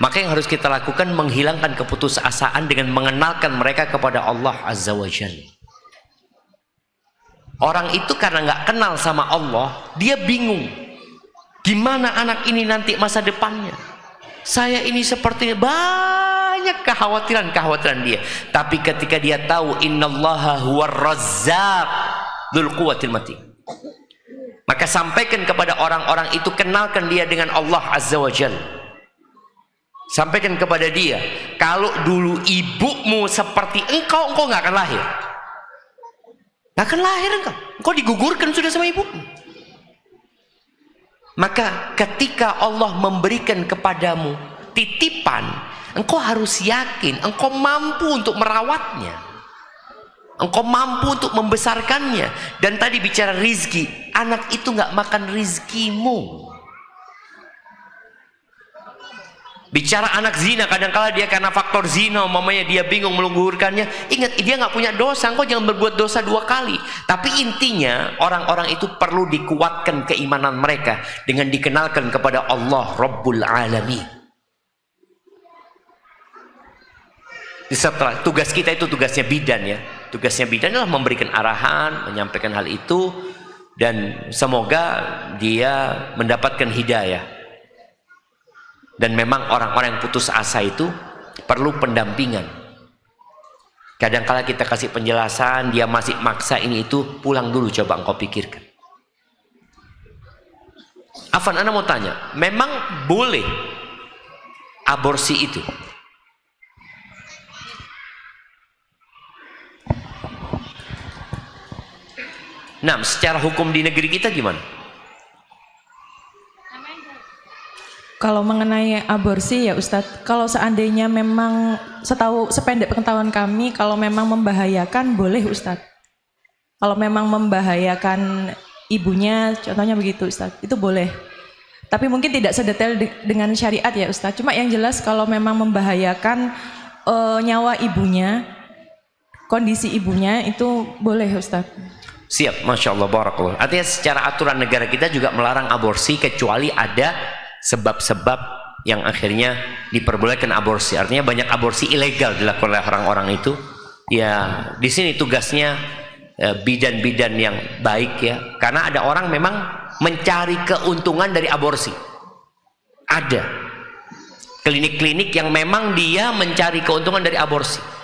Speaker 1: Maka yang harus kita lakukan menghilangkan keputusasaan dengan mengenalkan mereka kepada Allah Azza wa Jalla. Orang itu karena nggak kenal sama Allah, dia bingung. Gimana anak ini nanti masa depannya? Saya ini seperti banyak kekhawatiran-kekhawatiran dia. Tapi ketika dia tahu innallaha huwar razzaq dzul matin. Maka sampaikan kepada orang-orang itu kenalkan dia dengan Allah Azza wa Jalla. Sampaikan kepada dia, kalau dulu ibumu seperti engkau, engkau nggak akan lahir. Nggak akan lahir engkau. Engkau digugurkan sudah sama ibu. Maka ketika Allah memberikan kepadamu titipan, engkau harus yakin, engkau mampu untuk merawatnya. Engkau mampu untuk membesarkannya. Dan tadi bicara rizki, anak itu nggak makan rizkimu. Bicara anak zina, kadang-kala dia karena faktor zina, mamanya dia bingung melunggurkannya. Ingat, dia nggak punya dosa, engkau jangan berbuat dosa dua kali. Tapi intinya, orang-orang itu perlu dikuatkan keimanan mereka dengan dikenalkan kepada Allah Rabbul Alamin. Setelah tugas kita itu tugasnya bidan ya. Tugasnya bidan adalah memberikan arahan, menyampaikan hal itu, dan semoga dia mendapatkan hidayah. Dan memang orang-orang yang putus asa itu perlu pendampingan. Kadang-kala kita kasih penjelasan, dia masih maksa ini itu, pulang dulu coba engkau pikirkan. Afan, Anda mau tanya, memang boleh aborsi itu? Nah, secara hukum di negeri kita gimana?
Speaker 4: Kalau mengenai aborsi ya Ustadz, kalau seandainya memang setahu sependek pengetahuan kami, kalau memang membahayakan boleh Ustadz. Kalau memang membahayakan ibunya, contohnya begitu Ustadz, itu boleh. Tapi mungkin tidak sedetail de- dengan syariat ya Ustadz. Cuma yang jelas kalau memang membahayakan eh, nyawa ibunya, kondisi ibunya itu boleh Ustadz.
Speaker 1: Siap, Masya Allah, Barakallah. Artinya secara aturan negara kita juga melarang aborsi kecuali ada sebab-sebab yang akhirnya diperbolehkan aborsi. Artinya banyak aborsi ilegal dilakukan oleh orang-orang itu. Ya, di sini tugasnya eh, bidan-bidan yang baik ya. Karena ada orang memang mencari keuntungan dari aborsi. Ada klinik-klinik yang memang dia mencari keuntungan dari aborsi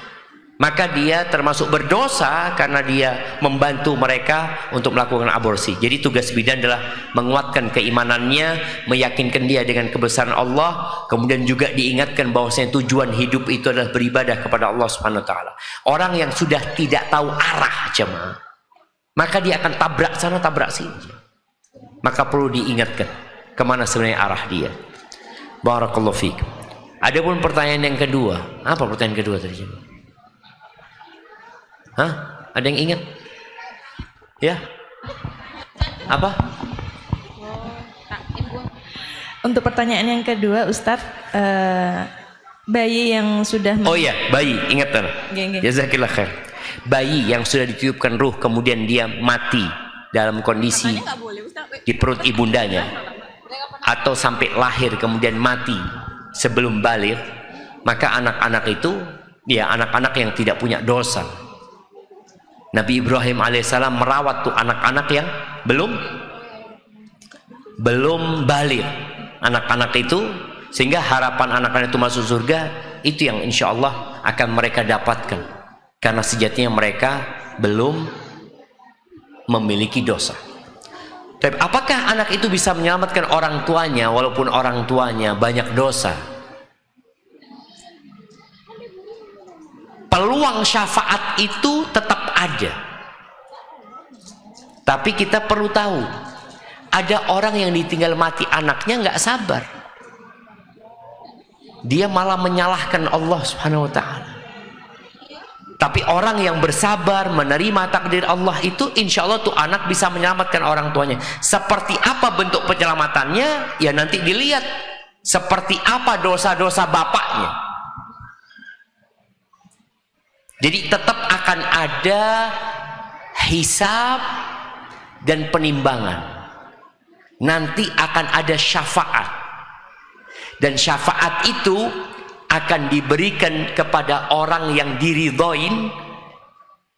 Speaker 1: maka dia termasuk berdosa karena dia membantu mereka untuk melakukan aborsi. Jadi tugas bidan adalah menguatkan keimanannya, meyakinkan dia dengan kebesaran Allah, kemudian juga diingatkan bahwasanya tujuan hidup itu adalah beribadah kepada Allah Subhanahu wa taala. Orang yang sudah tidak tahu arah jemaah, maka dia akan tabrak sana tabrak sini. Maka perlu diingatkan ke mana sebenarnya arah dia. Barakallahu fiik. Adapun pertanyaan yang kedua, apa pertanyaan kedua tadi jemaah? Hah? Ada yang ingat? Ya? Apa?
Speaker 4: Untuk pertanyaan yang kedua, Ustadz, eh, bayi yang sudah
Speaker 1: Oh iya, bayi, ingat kan?
Speaker 4: Nggih, nggih.
Speaker 1: Jazakillah khair. Bayi yang sudah ditiupkan ruh kemudian dia mati dalam kondisi di perut ibundanya atau sampai lahir kemudian mati sebelum balik, maka anak-anak itu ya anak-anak yang tidak punya dosa. Nabi Ibrahim alaihissalam merawat tuh anak-anak yang belum belum balik. Anak-anak itu sehingga harapan anak-anak itu masuk surga itu yang insya Allah akan mereka dapatkan. Karena sejatinya mereka belum memiliki dosa. Tapi apakah anak itu bisa menyelamatkan orang tuanya walaupun orang tuanya banyak dosa peluang syafaat itu tetap ada. Tapi kita perlu tahu ada orang yang ditinggal mati anaknya nggak sabar. Dia malah menyalahkan Allah subhanahu wa ta'ala. Tapi orang yang bersabar menerima takdir Allah itu insya Allah tuh anak bisa menyelamatkan orang tuanya. Seperti apa bentuk penyelamatannya? Ya nanti dilihat. Seperti apa dosa-dosa bapaknya jadi tetap akan ada hisab dan penimbangan. Nanti akan ada syafaat. Dan syafaat itu akan diberikan kepada orang yang diridhoin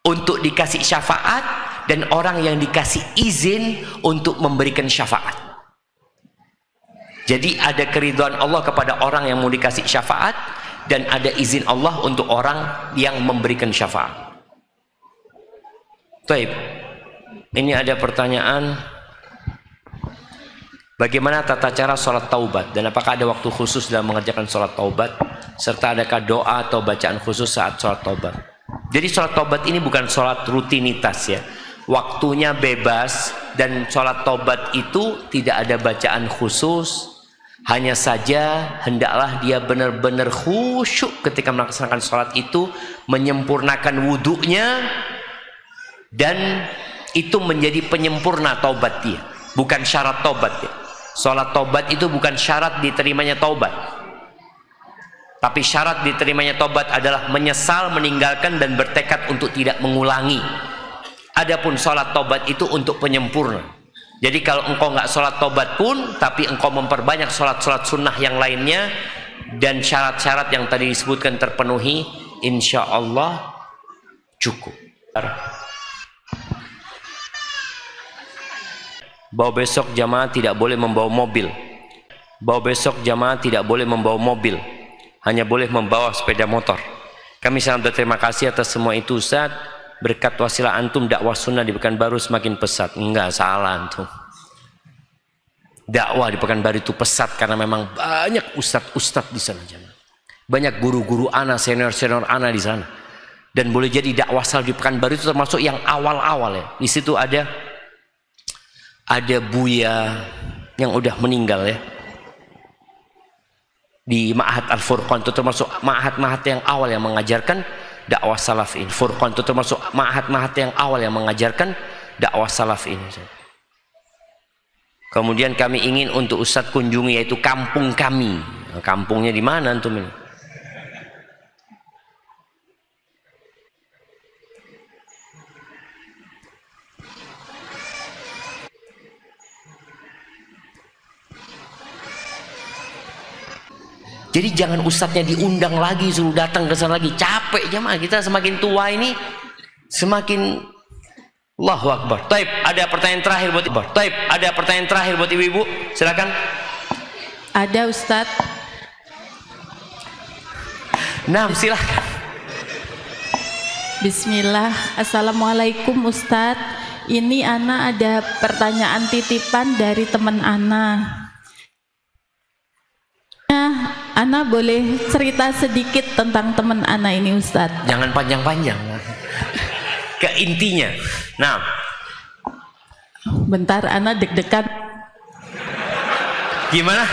Speaker 1: untuk dikasih syafaat dan orang yang dikasih izin untuk memberikan syafaat. Jadi ada keridhaan Allah kepada orang yang mau dikasih syafaat dan ada izin Allah untuk orang yang memberikan syafaat Taib. Ini ada pertanyaan Bagaimana tata cara sholat taubat dan apakah ada waktu khusus dalam mengerjakan sholat taubat serta adakah doa atau bacaan khusus saat sholat taubat? Jadi sholat taubat ini bukan sholat rutinitas ya, waktunya bebas dan sholat taubat itu tidak ada bacaan khusus. Hanya saja hendaklah dia benar-benar khusyuk ketika melaksanakan sholat itu, menyempurnakan wudhunya dan itu menjadi penyempurna taubat dia, bukan syarat taubat ya. Sholat taubat itu bukan syarat diterimanya taubat. Tapi syarat diterimanya taubat adalah menyesal, meninggalkan dan bertekad untuk tidak mengulangi. Adapun sholat taubat itu untuk penyempurna. Jadi kalau engkau nggak sholat taubat pun, tapi engkau memperbanyak sholat-sholat sunnah yang lainnya dan syarat-syarat yang tadi disebutkan terpenuhi, insya Allah cukup. bahwa besok jamaah tidak boleh membawa mobil. Bahwa besok jamaah tidak boleh membawa mobil. Hanya boleh membawa sepeda motor. Kami sangat berterima kasih atas semua itu Ustaz berkat wasilah antum dakwah sunnah di Pekanbaru semakin pesat. Enggak salah antum. Dakwah di Pekanbaru itu pesat karena memang banyak ustadz-ustadz di sana jamaah banyak guru-guru ana senior-senior ana di sana. Dan boleh jadi dakwah salaf di Pekanbaru itu termasuk yang awal-awal ya. Di situ ada ada Buya yang udah meninggal ya. Di Ma'had Al-Furqan itu termasuk ma'had-ma'had yang awal yang mengajarkan dakwah salaf ini. Furqan itu termasuk ma'had-ma'had yang awal yang mengajarkan dakwah salaf ini kemudian kami ingin untuk Ustadz kunjungi yaitu kampung kami. Kampungnya di mana antum ini Jadi jangan ustadznya diundang lagi, suruh datang ke sana lagi. Capek jemaah kita semakin tua ini semakin Allahu Akbar. Taib, ada pertanyaan terakhir buat Ibu. Taib, ada pertanyaan terakhir buat ibu-ibu. Silakan.
Speaker 5: Ada Ustadz.
Speaker 1: Nah, silakan.
Speaker 5: Bismillah. Assalamualaikum Ustadz. Ini Ana ada pertanyaan titipan dari teman Ana. Nah, Ana boleh cerita sedikit tentang teman Ana ini Ustadz.
Speaker 1: Jangan panjang-panjang. Ke intinya. Nah,
Speaker 5: Bentar Ana deg-degan.
Speaker 1: gimana?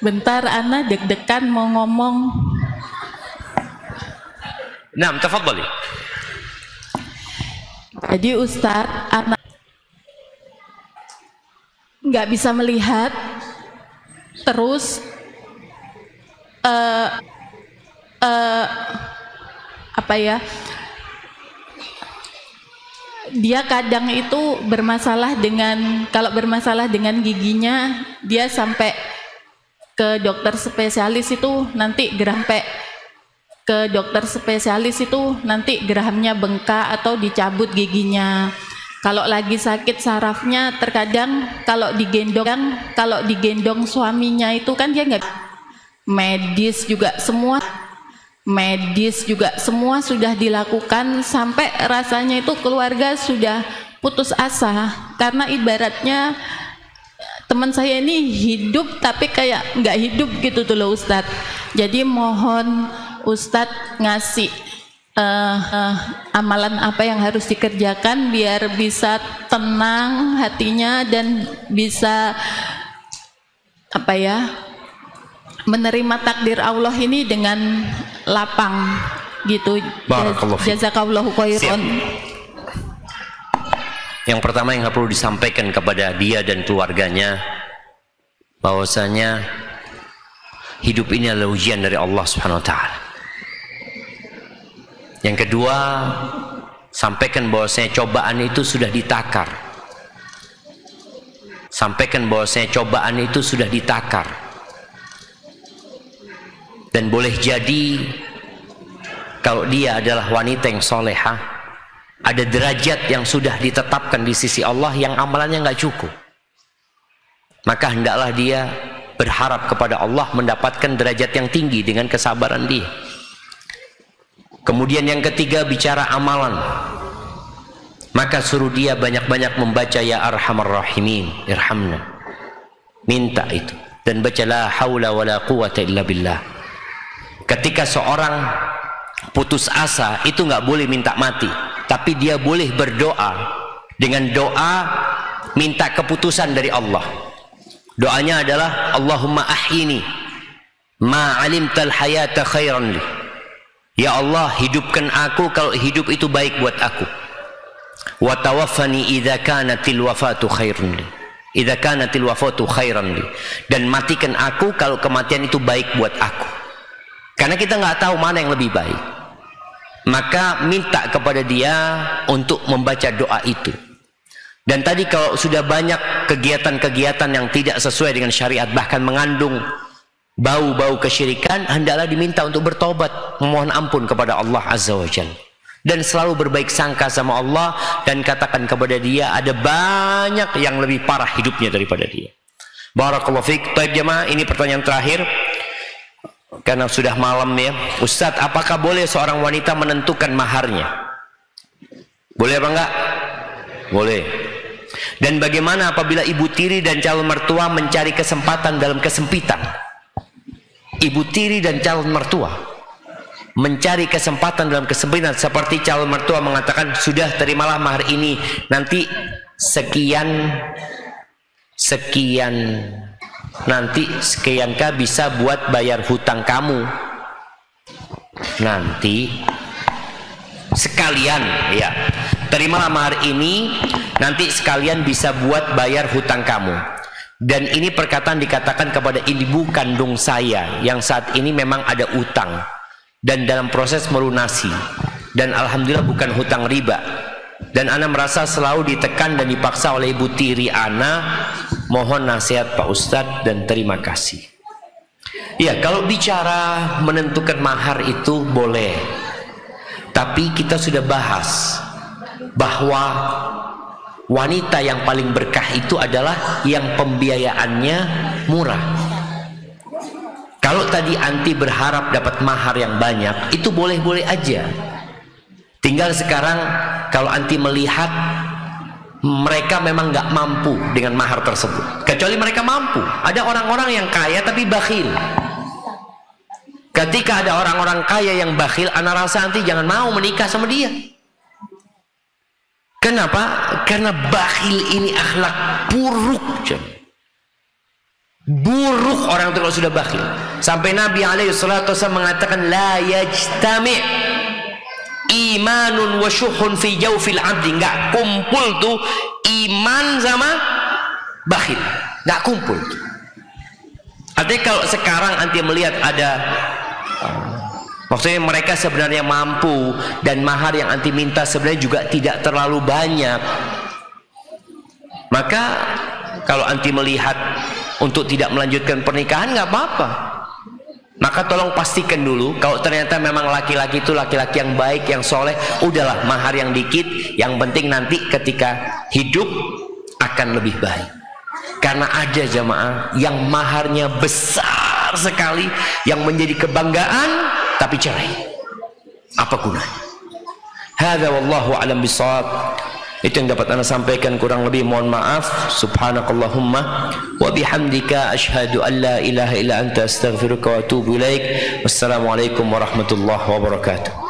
Speaker 5: Bentar Ana deg-degan mau ngomong.
Speaker 1: Nah, tafadhali.
Speaker 5: Jadi Ustadz, anak nggak bisa melihat, terus eh eh, apa ya? Dia kadang itu bermasalah dengan kalau bermasalah dengan giginya, dia sampai ke dokter spesialis itu nanti gerampe ke dokter spesialis itu nanti gerahamnya bengkak atau dicabut giginya. Kalau lagi sakit sarafnya terkadang kalau digendong kalau digendong suaminya itu kan dia nggak medis juga semua medis juga semua sudah dilakukan sampai rasanya itu keluarga sudah putus asa karena ibaratnya teman saya ini hidup tapi kayak nggak hidup gitu tuh loh Ustadz. Jadi mohon Ustadz ngasih uh, uh, amalan apa yang harus dikerjakan biar bisa tenang hatinya dan bisa apa ya menerima takdir Allah ini dengan lapang gitu.
Speaker 1: Barakallahu.
Speaker 5: Jazakallahu khairan.
Speaker 1: Yang pertama yang perlu disampaikan kepada dia dan keluarganya bahwasanya hidup ini adalah ujian dari Allah Subhanahu wa taala. Yang kedua, sampaikan bahwasanya cobaan itu sudah ditakar. Sampaikan bahwasanya cobaan itu sudah ditakar. Dan boleh jadi kalau dia adalah wanita yang solehah, ada derajat yang sudah ditetapkan di sisi Allah yang amalannya nggak cukup. Maka hendaklah dia berharap kepada Allah mendapatkan derajat yang tinggi dengan kesabaran dia. Kemudian yang ketiga bicara amalan. Maka suruh dia banyak-banyak membaca ya arhamar rahimin, irhamna. Minta itu dan baca la haula wala quwata illa billah. Ketika seorang putus asa itu nggak boleh minta mati, tapi dia boleh berdoa dengan doa minta keputusan dari Allah. Doanya adalah Allahumma ahyini ma alimtal hayata khairan li. Ya Allah, hidupkan aku kalau hidup itu baik buat aku. Wa tawaffani idza kanatil wafatu khairan li. Idza kanatil wafatu khairan li. Dan matikan aku kalau kematian itu baik buat aku. Karena kita nggak tahu mana yang lebih baik. Maka minta kepada dia untuk membaca doa itu. Dan tadi kalau sudah banyak kegiatan-kegiatan yang tidak sesuai dengan syariat bahkan mengandung bau-bau kesyirikan hendaklah diminta untuk bertobat memohon ampun kepada Allah Azza wa Jalla. Dan selalu berbaik sangka sama Allah dan katakan kepada dia ada banyak yang lebih parah hidupnya daripada dia. Barakallahu fiik Taib jemaah ini pertanyaan terakhir. Karena sudah malam ya. Ustadz apakah boleh seorang wanita menentukan maharnya? Boleh apa enggak? Boleh. Dan bagaimana apabila ibu tiri dan calon mertua mencari kesempatan dalam kesempitan ibu tiri dan calon mertua. Mencari kesempatan dalam kesempitan seperti calon mertua mengatakan sudah terimalah mahar ini. Nanti sekian sekian nanti sekiankah bisa buat bayar hutang kamu. Nanti sekalian ya. Terimalah mahar ini nanti sekalian bisa buat bayar hutang kamu dan ini perkataan dikatakan kepada ibu kandung saya yang saat ini memang ada utang dan dalam proses melunasi dan alhamdulillah bukan hutang riba dan ana merasa selalu ditekan dan dipaksa oleh ibu tiri ana Mohon nasihat Pak Ustadz dan terima kasih. Ya, kalau bicara menentukan mahar itu boleh. Tapi kita sudah bahas bahwa wanita yang paling berkah itu adalah yang pembiayaannya murah. Kalau tadi anti berharap dapat mahar yang banyak, itu boleh-boleh aja. Tinggal sekarang kalau anti melihat mereka memang nggak mampu dengan mahar tersebut. Kecuali mereka mampu. Ada orang-orang yang kaya tapi bakhil. Ketika ada orang-orang kaya yang bakhil, anak rasa nanti jangan mau menikah sama dia. Kenapa? Karena bakhil ini akhlak buruk. Buruk orang itu kalau sudah bakhil. Sampai Nabi alaihi mengatakan la yajtami' imanun wa syuhun fi jawfil abdi nggak kumpul tuh iman sama bakhil nggak kumpul artinya kalau sekarang anti melihat ada maksudnya mereka sebenarnya mampu dan mahar yang anti minta sebenarnya juga tidak terlalu banyak. Maka kalau anti melihat untuk tidak melanjutkan pernikahan nggak apa-apa. Maka tolong pastikan dulu kalau ternyata memang laki-laki itu laki-laki yang baik, yang soleh, udahlah mahar yang dikit, yang penting nanti ketika hidup akan lebih baik. Karena ada jamaah yang maharnya besar sekali, yang menjadi kebanggaan, tapi cerai. Apa gunanya? Hada wallahu alam bisawab. Itu yang dapat anda sampaikan kurang lebih mohon maaf. Subhanakallahumma wa bihamdika asyhadu an la ilaha illa anta astaghfiruka wa atubu ilaik. Wassalamualaikum warahmatullahi wabarakatuh.